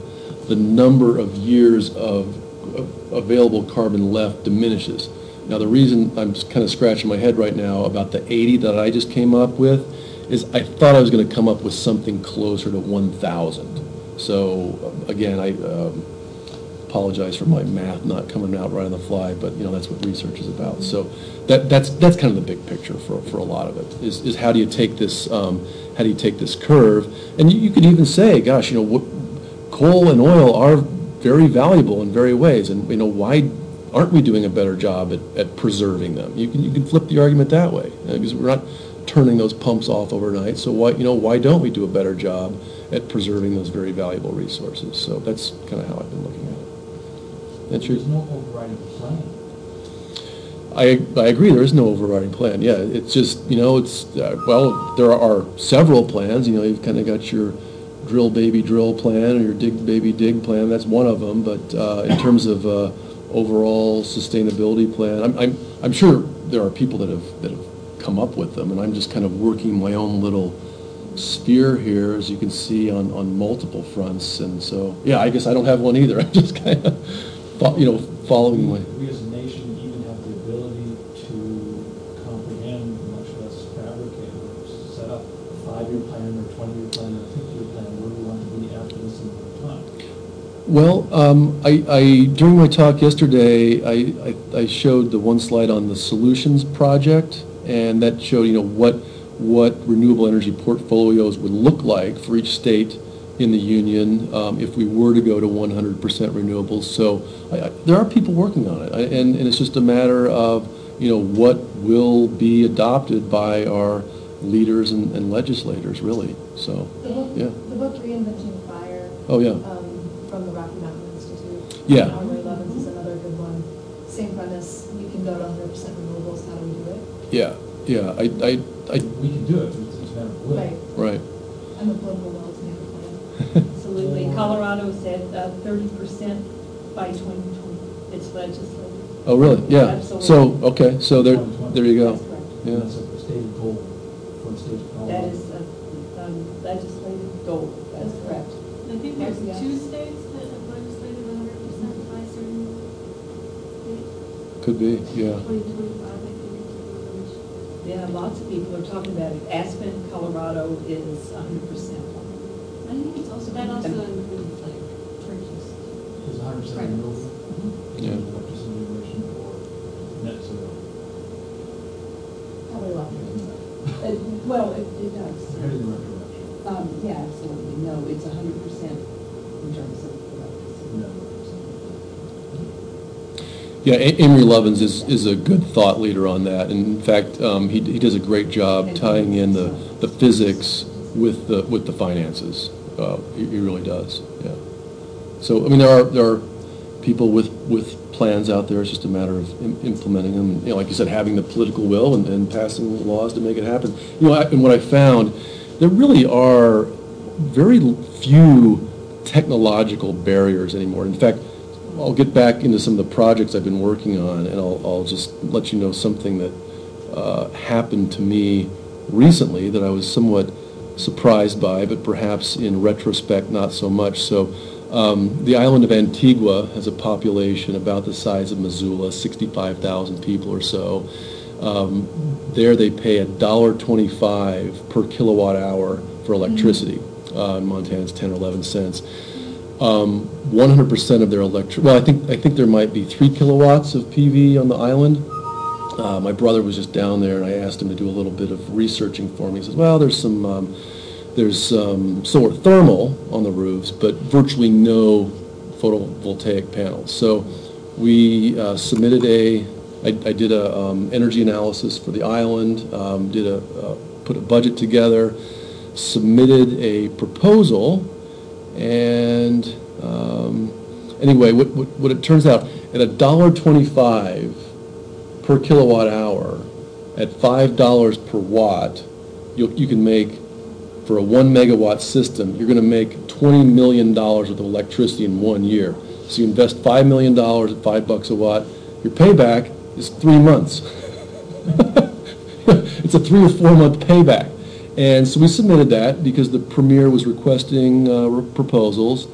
Speaker 1: the number of years of of available carbon left diminishes. Now, the reason I'm kind of scratching my head right now about the 80 that I just came up with is I thought I was going to come up with something closer to 1,000. So, again, I um, apologize for my math not coming out right on the fly, but, you know, that's what research is about. So that, that's, that's kind of the big picture for, for a lot of it, is, is how do you take this, um, how do you take this curve? And you, you could even say, gosh, you know, what, coal and oil are very valuable in very ways, and, you know, why aren't we doing a better job at, at preserving them? You can, you can flip the argument that way, uh, because we're not turning those pumps off overnight, so why, you know, why don't we do a better job at preserving those very valuable resources? So that's kind of how I've been looking at it. That's your,
Speaker 7: There's no overriding plan.
Speaker 1: I, I agree, there is no overriding plan, yeah, it's just, you know, it's, uh, well, there are several plans, you know, you've kind of got your drill baby drill plan, or your dig baby dig plan, that's one of them, but uh, in terms of uh, overall sustainability plan, I'm, I'm, I'm sure there are people that have, that have come up with them, and I'm just kind of working my own little sphere here, as you can see, on, on multiple fronts, and so, yeah, I guess I don't have one either, I'm just kind of, fo- you know, following my,
Speaker 7: We as a nation even have the ability to comprehend, much less fabricate, or set up a five-year plan, or twenty-year plan, or fifty-year plan, where we want to be after this amount of time.
Speaker 1: Well, um, I, I, during my talk yesterday, I, I- I showed the one slide on the solutions project, and that showed, you know, what, what renewable energy portfolios would look like for each state in the union um, if we were to go to 100% renewables. So I, I, there are people working on it, I- and, and it's just a matter of, you know, what will be adopted by our leaders and and legislators, really, so,
Speaker 6: The book,
Speaker 1: yeah.
Speaker 6: the book Reinventing Fire.
Speaker 1: Oh, yeah.
Speaker 6: um, From the Rocky Mountain Institute.
Speaker 1: Yeah.
Speaker 6: Amory Lovins is another good one. Same premise, you can go to hundred percent renewables, how do we do it?
Speaker 1: Yeah, yeah, I, I, I,
Speaker 7: We can do it, it's it's a matter of will.
Speaker 6: Right,
Speaker 1: right.
Speaker 6: and the political will is never plan.
Speaker 8: Absolutely. Colorado said uh, thirty percent by twenty twenty. It's legislated.
Speaker 1: Oh, really? Yeah.
Speaker 8: Absolutely.
Speaker 1: So, okay, so there, there you go.
Speaker 8: That's correct.
Speaker 1: Yeah.
Speaker 7: That's a stated goal for the state of Colorado.
Speaker 8: That is a um, legislative goal. That's correct.
Speaker 3: I think there's
Speaker 6: Yeah.
Speaker 3: two states that have legislated hundred percent by certain date,
Speaker 1: Could be, yeah.
Speaker 3: twenty twenty-five, I think is one.
Speaker 8: Yeah, lots of people are talking about it. Aspen, Colorado is hundred percent.
Speaker 3: It's also, also.
Speaker 7: Is a hundred percent.
Speaker 1: Yeah.
Speaker 9: Well, it, does. Yeah, absolutely. No, it's hundred percent.
Speaker 1: Yeah, A- Amory Lovins is, is a good thought leader on that. And in fact, um, he, he does a great job tying in the, the physics with the, with the finances. Uh, he, he really does, yeah. So, I mean, there are, there are people with, with plans out there, it's just a matter of im- implementing them. You know, like you said, having the political will and, and passing laws to make it happen. You know, I- and what I found, there really are very few technological barriers anymore. In fact, I'll get back into some of the projects I've been working on, and I'll, I'll just let you know something that uh, happened to me recently that I was somewhat surprised by, but perhaps in retrospect, not so much. So, um, the island of Antigua has a population about the size of Missoula, 65,000 people or so. Um, there, they pay a dollar twenty-five per kilowatt hour for electricity. Uh, in Montana, it's 10 or 11 cents. Um, 100% of their electric, well, I think, I think there might be three kilowatts of PV on the island. Uh, My brother was just down there, and I asked him to do a little bit of researching for me. He says, well, there's some, um, there's some solar thermal on the roofs, but virtually no photovoltaic panels. So we uh, submitted a, I I did a um, energy analysis for the island, um, did a, uh, put a budget together, submitted a proposal, and um, anyway, what, what what it turns out, at a dollar twenty-five per kilowatt hour, at five dollars per watt, you, you can make, for a one megawatt system, you're gonna make twenty million dollars worth of electricity in one year. So you invest five million dollars at five bucks a watt, your payback is three months. It's a three or four month payback. And so we submitted that because the Premier was requesting uh, proposals.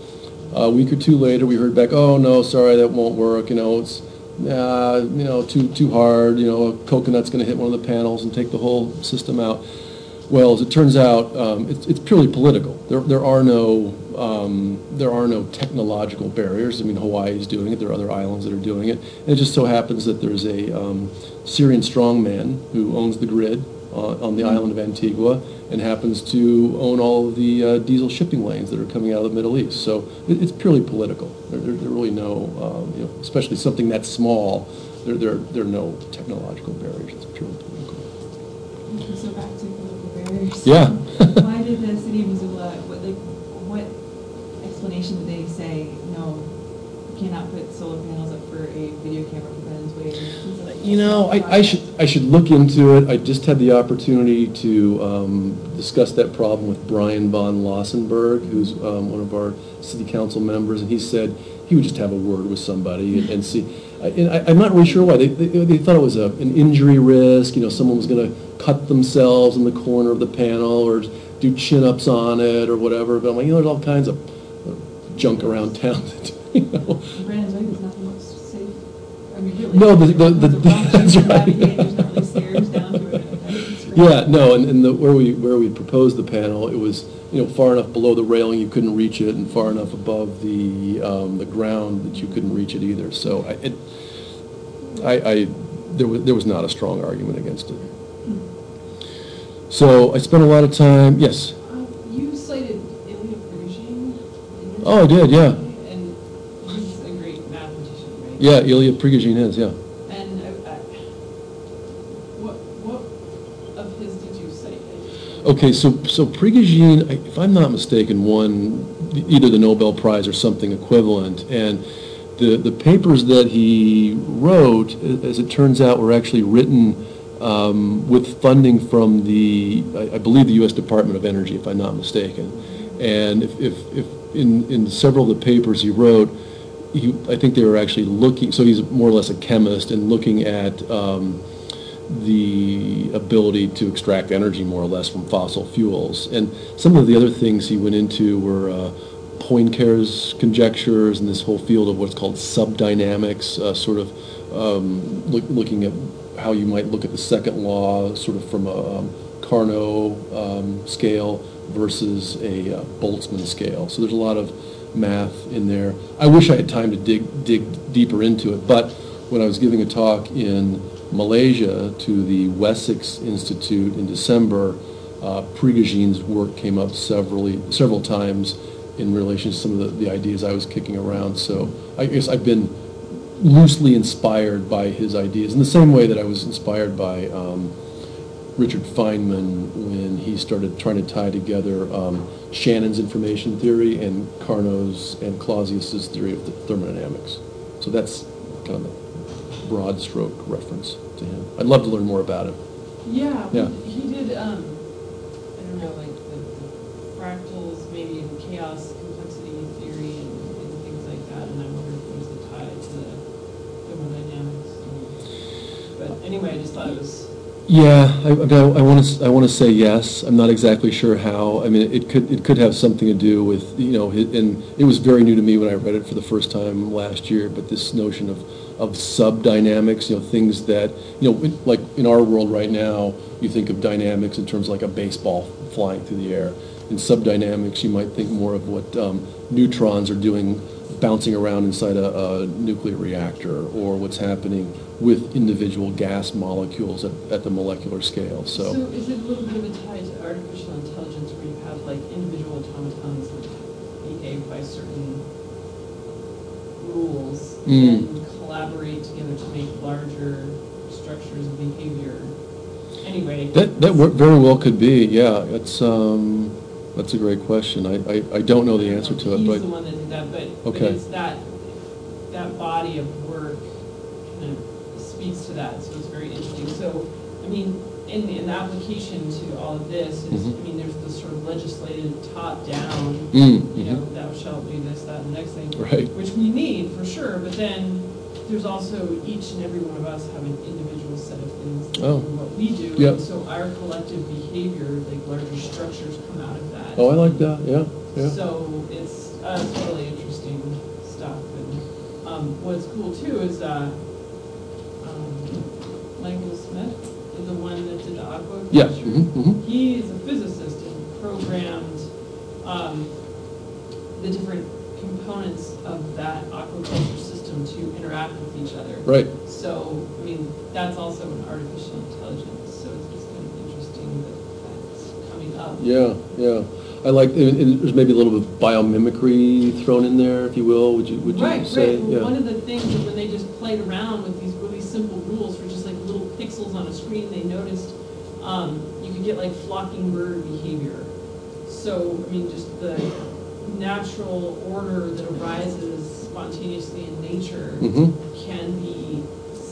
Speaker 1: A week or two later, we heard back, oh, no, sorry, that won't work, you know, it's, uh, you know, too, too hard, you know, a coconut's gonna hit one of the panels and take the whole system out. Well, as it turns out, um, it's, it's purely political. There, there are no, um, there are no technological barriers. I mean, Hawaii is doing it, there are other islands that are doing it. And it just so happens that there's a um, Syrian strongman who owns the grid uh, on the island of Antigua and happens to own all of the uh, diesel shipping lanes that are coming out of the Middle East. So it, it's purely political. There, there, there are really no, um, you know, especially something that small, there, there, there are no technological barriers. It's purely political.
Speaker 4: Okay, So back to political barriers.
Speaker 1: Yeah.
Speaker 4: Why did the city of Missoula, what, like, what explanation did they say, no, cannot put solar panels up for a video camera Ben's Way?
Speaker 1: You know, I, I should, I should look into it. I just had the opportunity to um, discuss that problem with Bryan von Lossberg, who's um, one of our city council members, and he said he would just have a word with somebody and- and see. I- I'm not really sure why. They, they, they thought it was a, an injury risk, you know, someone was gonna cut themselves in the corner of the panel or do chin-ups on it or whatever, but I'm like, you know, there's all kinds of junk around town you know.
Speaker 4: Brennan's Wave is not the most safe, I mean, really.
Speaker 1: No, the- the- the-
Speaker 4: There's a bunch of
Speaker 1: that's right.
Speaker 4: navigate, There's not really stairs down to it. It's really-
Speaker 1: Yeah, no, and, and the, where we, where we proposed the panel, it was, you know, far enough below the railing you couldn't reach it, and far enough above the, um, the ground that you couldn't reach it either, so I, it, I, I, there was, there was not a strong argument against it. So I spent a lot of time, yes,
Speaker 10: Um, You cited Ilya Prigogine.
Speaker 1: Oh, I did, yeah.
Speaker 10: And he's a great mathematician, right?
Speaker 1: Yeah, Ilya Prigogine is, yeah.
Speaker 10: And uh, uh, what, what of his did you say?
Speaker 1: Okay, so, so Prigogine, if I'm not mistaken, won either the Nobel Prize or something equivalent, and the, the papers that he wrote, as it turns out, were actually written um, with funding from the, I I believe, the U.S. Department of Energy, if I'm not mistaken. And if, if, if in, in several of the papers he wrote, he, I think they were actually looking, so he's more or less a chemist, and looking at um, the ability to extract energy more or less from fossil fuels. And some of the other things he went into were uh, Poincare's conjectures and this whole field of what's called subdynamics, uh, sort of um, look, looking at how you might look at the second law sort of from a um, Carnot um, scale versus a uh, Boltzmann scale. So there's a lot of math in there. I wish I had time to dig, dig deeper into it, but when I was giving a talk in Malaysia to the Wessex Institute in December, uh, work came up severally, several times in relation to some of the, the ideas I was kicking around. So I guess I've been loosely inspired by his ideas, in the same way that I was inspired by um, Richard Feynman when he started trying to tie together um, Shannon's information theory and Carnot's and Clausius's theory of th- thermodynamics. So that's kind of a broad stroke reference to him. I'd love to learn more about him.
Speaker 10: Yeah,
Speaker 1: Yeah.
Speaker 10: he he did, um, I don't know, like the the fractals, maybe in chaos complexity theory and and things like that, and I wonder if there's a tie to the thermodynamics. But anyway, I just thought it was,
Speaker 1: Yeah, I, I want to, I want to say yes. I'm not exactly sure how. I mean, it could, it could have something to do with, you know, and it was very new to me when I read it for the first time last year, but this notion of, of sub dynamics, you know, things that, you know, like in our world right now, you think of dynamics in terms of like a baseball flying through the air. in sub dynamics, you might think more of what um, neutrons are doing, bouncing around inside a, a nuclear reactor, or what's happening with individual gas molecules at, at the molecular scale,
Speaker 10: So
Speaker 1: so.
Speaker 10: is it a little bit of a tie to artificial intelligence where you have like individual automatons that behave by certain rules
Speaker 1: Mm.
Speaker 10: and collaborate together to make larger structures of behavior? Anyway.
Speaker 1: That, that very well could be, yeah, it's, um, that's a great question. I, I, I don't know the answer to it,
Speaker 10: He's
Speaker 1: but.
Speaker 10: the one that did that, but, but
Speaker 1: Okay.
Speaker 10: it's that, that body of work kind of speaks to that, so it's very interesting. So, I mean, in, in the application to all of this is, I
Speaker 1: Mhm.
Speaker 10: mean, there's the sort of legislative top-down,
Speaker 1: Mm,
Speaker 10: you know,
Speaker 1: mhm.
Speaker 10: thou shalt do this, that, and the next thing.
Speaker 1: Right.
Speaker 10: Which we need, for sure, but then there's also each and every one of us have an individual set of things that
Speaker 1: Oh.
Speaker 10: what we do.
Speaker 1: Yep.
Speaker 10: And so our collective behavior, like larger structures come out of that.
Speaker 1: Oh, I like that, yeah, yeah.
Speaker 10: So it's, uh, it's really interesting stuff, and, um, what's cool too is, uh, um, Michael Smith is the one that did the aquaculture.
Speaker 1: Yeah, mhm, mhm.
Speaker 10: He is a physicist and programmed, um, the different components of that aquaculture system to interact with each other.
Speaker 1: Right.
Speaker 10: So, I mean, that's also an artificial intelligence, so it's just kind of interesting that that's coming up.
Speaker 1: Yeah, yeah. I like, there's maybe a little bit of biomimicry thrown in there, if you will, would you, would you
Speaker 10: Right,
Speaker 1: say?
Speaker 10: right. Well,
Speaker 1: Yeah.
Speaker 10: one of the things that when they just played around with these really simple rules for just like little pixels on a screen, they noticed um, you could get like flocking bird behavior. So, I mean, just the natural order that arises spontaneously in nature
Speaker 1: Mhm.
Speaker 10: can be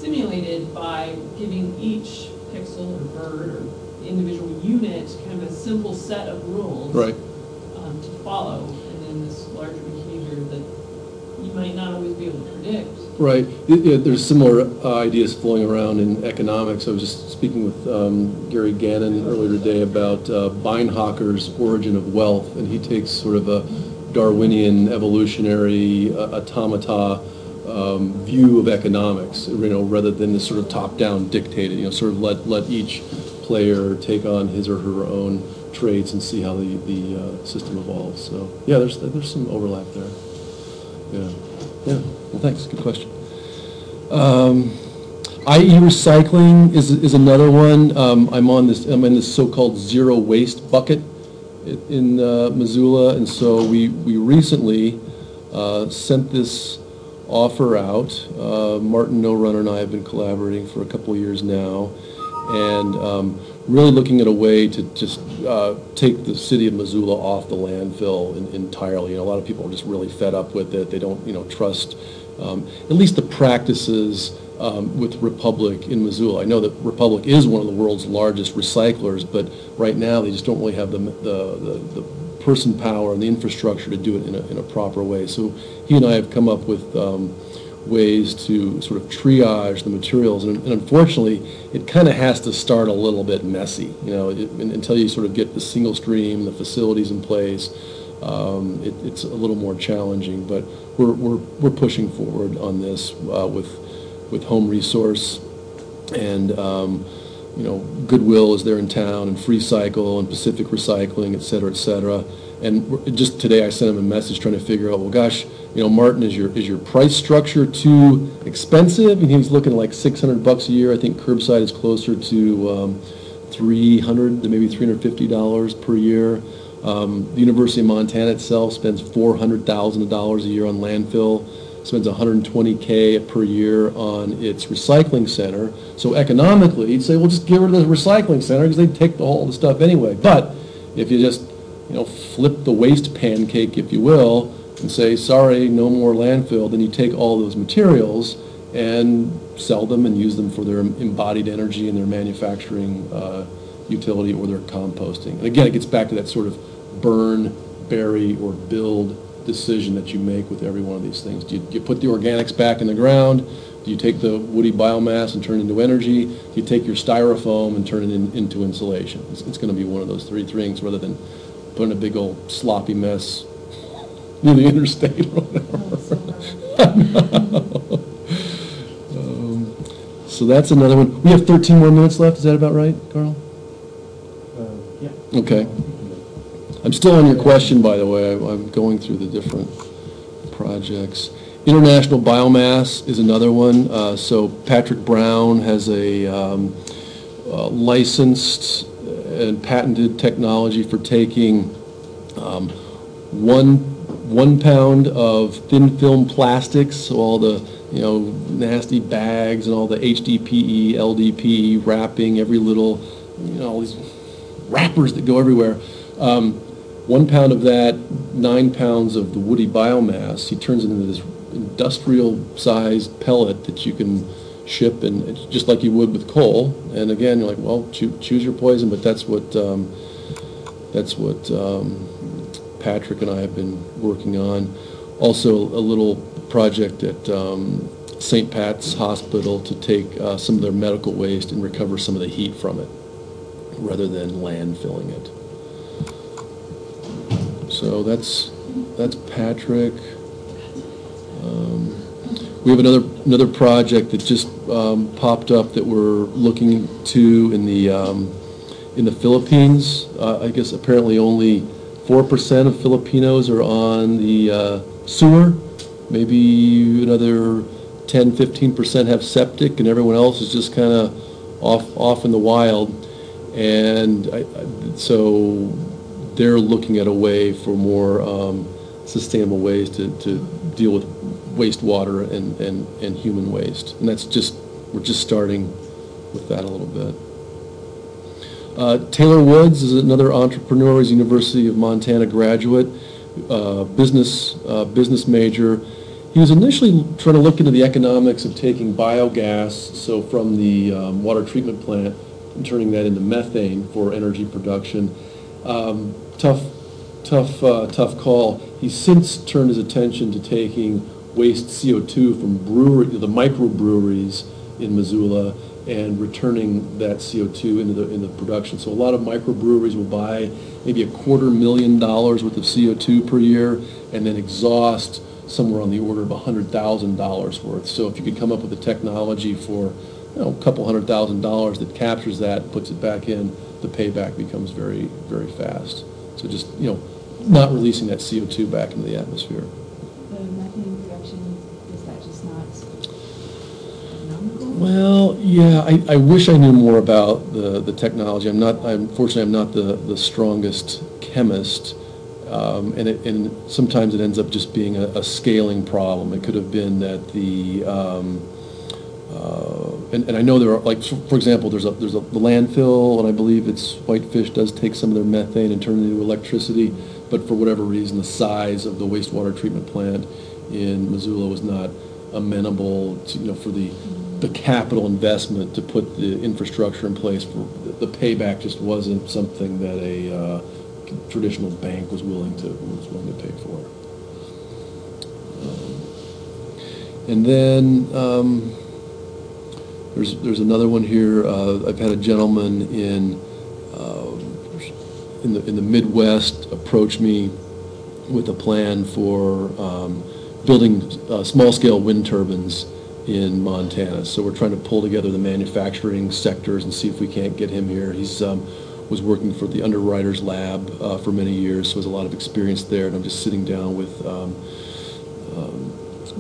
Speaker 10: simulated by giving each pixel or bird or individual unit kind of a simple set of rules
Speaker 1: Right,
Speaker 10: um, to follow, and then this larger behavior that you might not always be able to predict.
Speaker 1: right. It- it- There's similar uh, ideas flowing around in economics. I was just speaking with um, Gary Gannon earlier today about uh, Beinhocker's origin of wealth, and he takes sort of a Darwinian evolutionary uh, automata um, view of economics, you know, rather than this sort of top-down dictated, you know, sort of let, let each player take on his or her own traits and see how the, the uh, system evolves. So, yeah, there's, there's some overlap there. Yeah, yeah, well, thanks, good question. Um, IE recycling is, is another one. Um, I'm on this, I'm in this so-called zero waste bucket in uh, Missoula, and so we, we recently uh, sent this offer out. Uh, Martin No Runner and I have been collaborating for a couple of years now, and um, really looking at a way to just uh, take the city of Missoula off the landfill en- entirely. You know, a lot of people are just really fed up with it. They don't, you know, trust um, at least the practices um, with Republic in Missoula. I know that Republic is one of the world's largest recyclers, but right now they just don't really have the, the, the- the person power and the infrastructure to do it in a, in a proper way. So he and I have come up with um, ways to sort of triage the materials, and and unfortunately, it kind of has to start a little bit messy, you know, it- until you sort of get the single stream, the facilities in place, um, it, it's a little more challenging, but we're, we're, we're pushing forward on this uh, with, with Home Resource, and, um, you know, Goodwill is there in town, and Free Cycle, and Pacific Recycling, et cetera, et cetera. And just today, I sent him a message trying to figure out, well, gosh, you know, Martin, is your, is your price structure too expensive? And he's looking like six hundred bucks a year. I think curbside is closer to, um, three hundred to maybe three hundred fifty dollars per year. Um, the University of Montana itself spends four hundred thousand dollars a year on landfill, spends hundred and twenty K per year on its recycling center. So economically, you'd say, well, just get rid of the recycling center, because they take whole the stuff anyway. But if you just, you know, flip the waste pancake, if you will, and say, sorry, no more landfill, then you take all those materials and sell them and use them for their embodied energy and their manufacturing uh, utility or their composting. And again, it gets back to that sort of burn, bury, or build decision that you make with every one of these things. Do you, do you put the organics back in the ground? Do you take the woody biomass and turn it into energy? Do you take your styrofoam and turn it in- into insulation? It's, it's going to be one of those three things rather than putting a big old sloppy mess near the interstate or whatever. Um, So that's another one. We have 13 more minutes left, is that about right, Carl?
Speaker 7: Uh, yeah.
Speaker 1: Okay. I'm still on your question, by the way. I'm- going through the different projects. International biomass is another one. Uh, So Patrick Brown has a um, uh, licensed and patented technology for taking um, one, one pound of thin film plastics, so all the, you know, nasty bags and all the HDPE, LDPE wrapping, every little, you know, all these wrappers that go everywhere. Um, One pound of that, nine pounds of the woody biomass, he turns it into this industrial-sized pellet that you can ship, and just like you would with coal. And again, you're like, well, choo- choose your poison, but that's what, um, that's what um, Patrick and I have been working on. Also, a little project at um, St. Pat's Hospital to take uh, some of their medical waste and recover some of the heat from it, rather than landfilling it. So that's, that's Patrick. Um, We have another, another project that just um, popped up that we're looking to in the, um, in the Philippines. Uh, I guess apparently only 4% of Filipinos are on the uh, sewer. Maybe another 10, 15% have septic, and everyone else is just kind of off, off in the wild. And I, I- so they're looking at a way for more um, sustainable ways to, to deal with wastewater and, and, and human waste. And that's just, we're just starting with that a little bit. Uh, Taylor Woods is another entrepreneur, he's University of Montana graduate, uh, business, uh, business major. He was initially trying to look into the economics of taking biogas, so from the um, water treatment plant, and turning that into methane for energy production. Um, Tough, tough, uh, tough call. He's since turned his attention to taking waste CO2 from brewery, the microbreweries in Missoula and returning that CO2 into the, into production. So a lot of microbreweries will buy maybe a quarter million dollars worth of CO2 per year and then exhaust somewhere on the order of $100,000 worth. So if you could come up with a technology for, you know, a couple hundred thousand dollars that captures that, puts it back in, the payback becomes very, very fast. So just, you know, not releasing that CO2 back into the atmosphere.
Speaker 4: The methane production, is that just not economical?
Speaker 1: Well, yeah, I, I wish I knew more about the, the technology. I'm not, unfortunately, I'm not the, the strongest chemist. Um, and it, and sometimes it ends up just being a, a scaling problem. It could have been that the, um, uh, and, and I know there are, like, for example, there's a, there's a the landfill, and I believe it's, Whitefish does take some of their methane and turn it into electricity, but for whatever reason, the size of the wastewater treatment plant in Missoula was not amenable to, you know, for the, the capital investment to put the infrastructure in place for, the payback just wasn't something that a uh, traditional bank was willing to, was willing to pay for. Um, And then, um, there's, there's another one here, uh, I've had a gentleman in, uh, in the, in the Midwest approach me with a plan for um, building uh, small-scale wind turbines in Montana. So we're trying to pull together the manufacturing sectors and see if we can't get him here. He's, um, was working for the Underwriters Lab uh, for many years, so has a lot of experience there, and I'm just sitting down with um,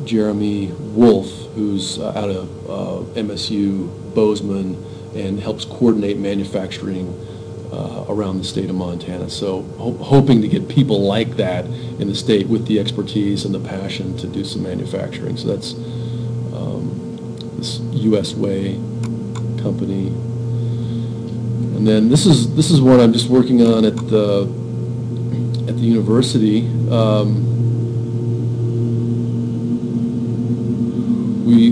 Speaker 1: Jeremy Wolf, who's uh, out of uh, MSU Bozeman, and helps coordinate manufacturing uh, around the state of Montana. So ho- hoping to get people like that in the state with the expertise and the passion to do some manufacturing. So that's um, this US Way company. And then this is, this is one I'm just working on at the, at the university. Um,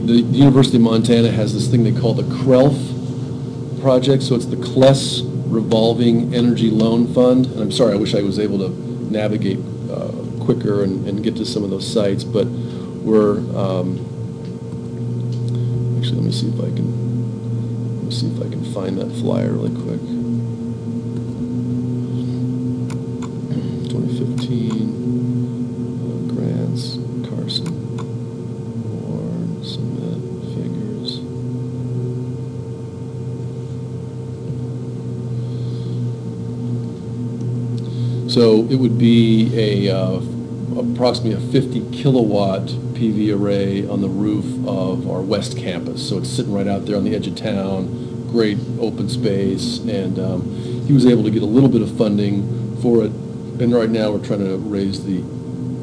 Speaker 1: the University of Montana has this thing they call the KRELF project, so it's the Kless Revolving Energy Loan Fund. And I'm sorry, I wish I was able to navigate uh, quicker and, and get to some of those sites, but we're, um, actually, let me see if I can, let me see if I can find that flyer really quick. 2015, uh, grants, Carson, Warren, submit, figures. So it would be a, uh, approximately a 50 kilowatt PV array on the roof of our west campus. So it's sitting right out there on the edge of town, great open space, and um, he was able to get a little bit of funding for it. And right now, we're trying to raise the,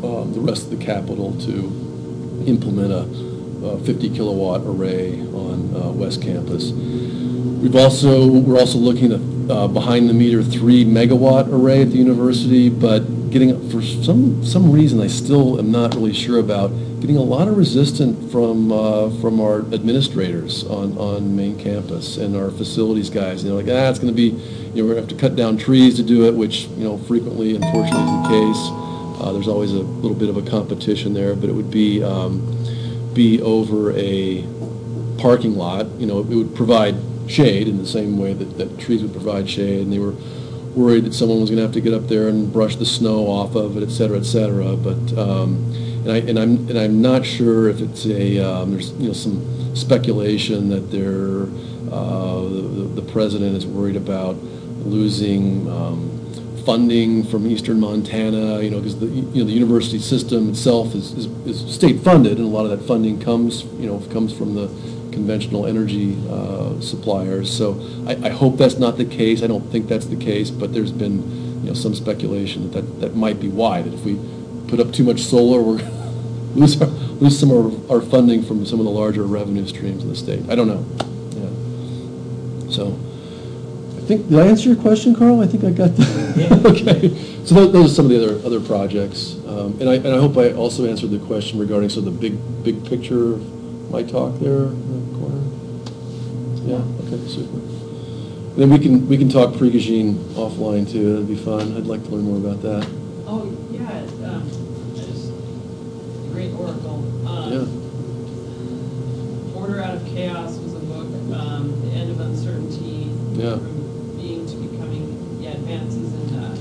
Speaker 1: um, the rest of the capital to implement a uh, 50 kilowatt array on uh, West Campus. We've also, we're also looking at uh, behind the meter three megawatt array at the university, but getting, for some, some reason I still am not really sure about, getting a lot of resistance from, uh, from our administrators on, on main campus and our facilities guys. You know, like, ah, it's going to be, you know, we're going to have to cut down trees to do it, which, you know, frequently, unfortunately, is the case. Uh, There's always a little bit of a competition there, but it would be, um, be over a parking lot, you know, it would provide shade in the same way that, that trees would provide shade, and they were worried that someone was gonna have to get up there and brush the snow off of it, et cetera, et cetera, but, um, and I, and I'm, and I'm not sure if it's a, um, there's, you know, some speculation that they're, uh, the, the president is worried about losing, um, funding from eastern Montana, you know, because the, you know, the university system itself is, is, is state-funded, and a lot of that funding comes, you know, comes from the conventional energy uh, suppliers. So I, I hope that's not the case. I don't think that's the case, but there's been, you know, some speculation that that, that might be why, that if we put up too much solar, we're lose our, lose some of our funding from some of the larger revenue streams in the state. I don't know. Yeah. So, I think, did I answer your question, Carl? I think I got that. Okay. So tho- those are some of the other, other projects. Um, And I, and I hope I also answered the question regarding sort of the big, big picture of my talk there in the corner. Yeah, okay, super. Then we can, we can talk Prigogine offline too, that'd be fun. I'd like to learn more about that.
Speaker 10: Oh, yeah, um, just, great oracle. Um,
Speaker 1: Yeah.
Speaker 10: Order Out of Chaos was a book, um, The End of Uncertainty.
Speaker 1: Yeah.
Speaker 10: From being to becoming, yeah, advances in, uh,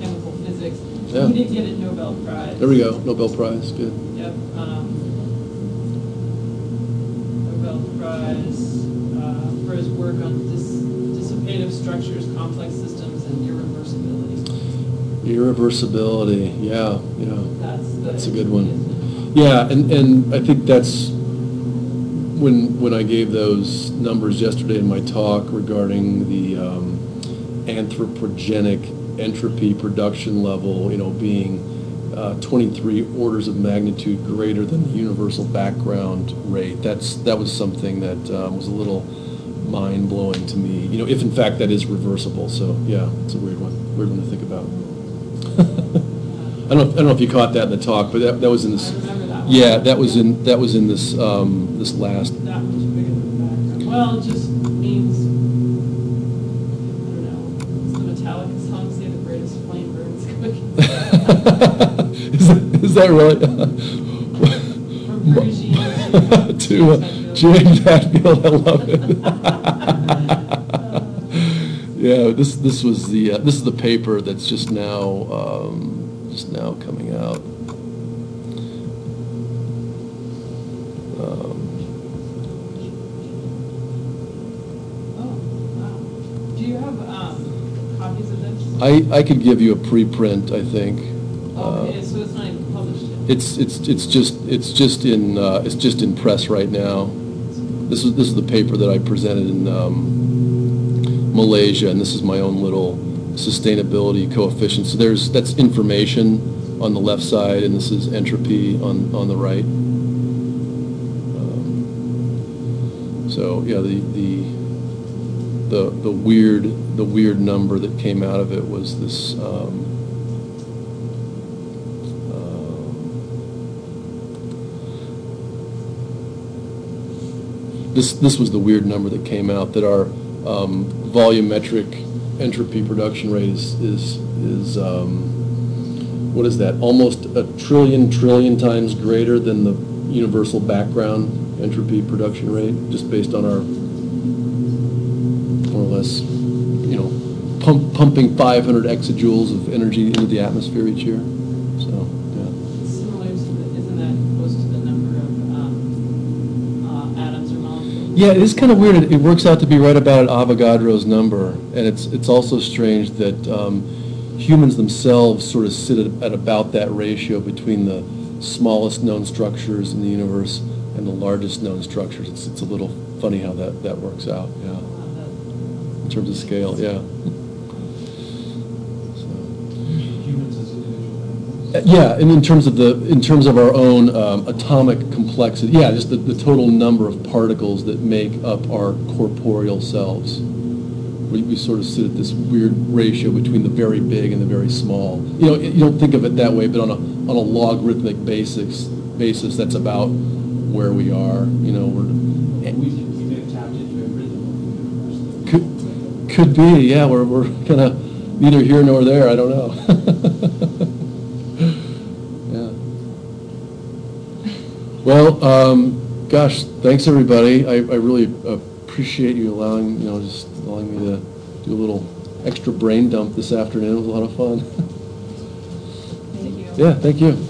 Speaker 10: chemical physics.
Speaker 1: Yeah.
Speaker 10: He did get a Nobel Prize.
Speaker 1: There we go, Nobel Prize, good.
Speaker 10: Yep, um, Uh, for his work on dis- dissipative structures, complex systems, and irreversibility.
Speaker 1: Irreversibility, yeah, yeah.
Speaker 10: That's.
Speaker 1: That's a good one. Yeah, and, and I think that's, when, when I gave those numbers yesterday in my talk regarding the um, anthropogenic entropy production level, you know, being uh, 23 orders of magnitude greater than the universal background rate, that's, that was something that um, was a little mind-blowing to me, you know, if in fact that is reversible, so, yeah, it's a weird one, weird one to think about. I don't, know if- I don't know if you caught that in the talk, but that, that was in this,
Speaker 10: that
Speaker 1: yeah, that was in, that was in this, um, this last.
Speaker 10: That much bigger than the background. Well, it just means, I don't know, it's the Metallica song, say the greatest flame burns quick.
Speaker 1: is, that, is that
Speaker 10: Parisian
Speaker 1: to uh, James Hetfield, I love it. yeah, this this was the uh, this is the paper that's just now um, just now coming out. Um,
Speaker 10: Oh, wow. Do you have, um, copies of this?
Speaker 1: I I could give you a preprint, I think.
Speaker 10: It's?
Speaker 1: It's, it's, it's just, it's just in, uh, it's just in press right now. This is, this is the paper that I presented in, um, Malaysia, and this is my own little sustainability coefficient. So there's, that's information on the left side, and this is entropy on, on the right. Um, So, yeah, the, the, the, the weird, the weird number that came out of it was this, um, uh, this, this was the weird number that came out, that our um, volumetric entropy production rate is, is, is, um, what is that? Almost a trillion, trillion times greater than the universal background entropy production rate, just based on our, more or less, you know, pump, pumping 500 exajoules of energy into the atmosphere each year. So, yeah.
Speaker 10: Similar to the, isn't that close to the number of, um, uh, atoms or molecules?
Speaker 1: Yeah, it is kind of weird. It, it works out to be right about Avogadro's number, and it's it's also strange that um, humans themselves sort of sit at, at about that ratio between the smallest known structures in the universe and the largest known structures. It's, it's a little funny how that, that works out, yeah, in terms of scale, yeah. Yeah, and in terms of the, in terms of our own um, atomic complexity, yeah, just the, the total number of particles that make up our corporeal selves. We, we sort of sit at this weird ratio between the very big and the very small. You know, you don't think of it that way, but on a, on a logarithmic basis, basis, that's about where we are, you know, we're.
Speaker 7: We, we may have tapped into a rhythm of.
Speaker 1: Could, could be, yeah, we're, we're kind of neither here nor there, I don't know. Well, um, gosh, thanks, everybody. I, I really appreciate you allowing, you know, just allowing me to do a little extra brain dump this afternoon. It was a lot of fun.
Speaker 4: Thank you.
Speaker 1: Yeah, thank you.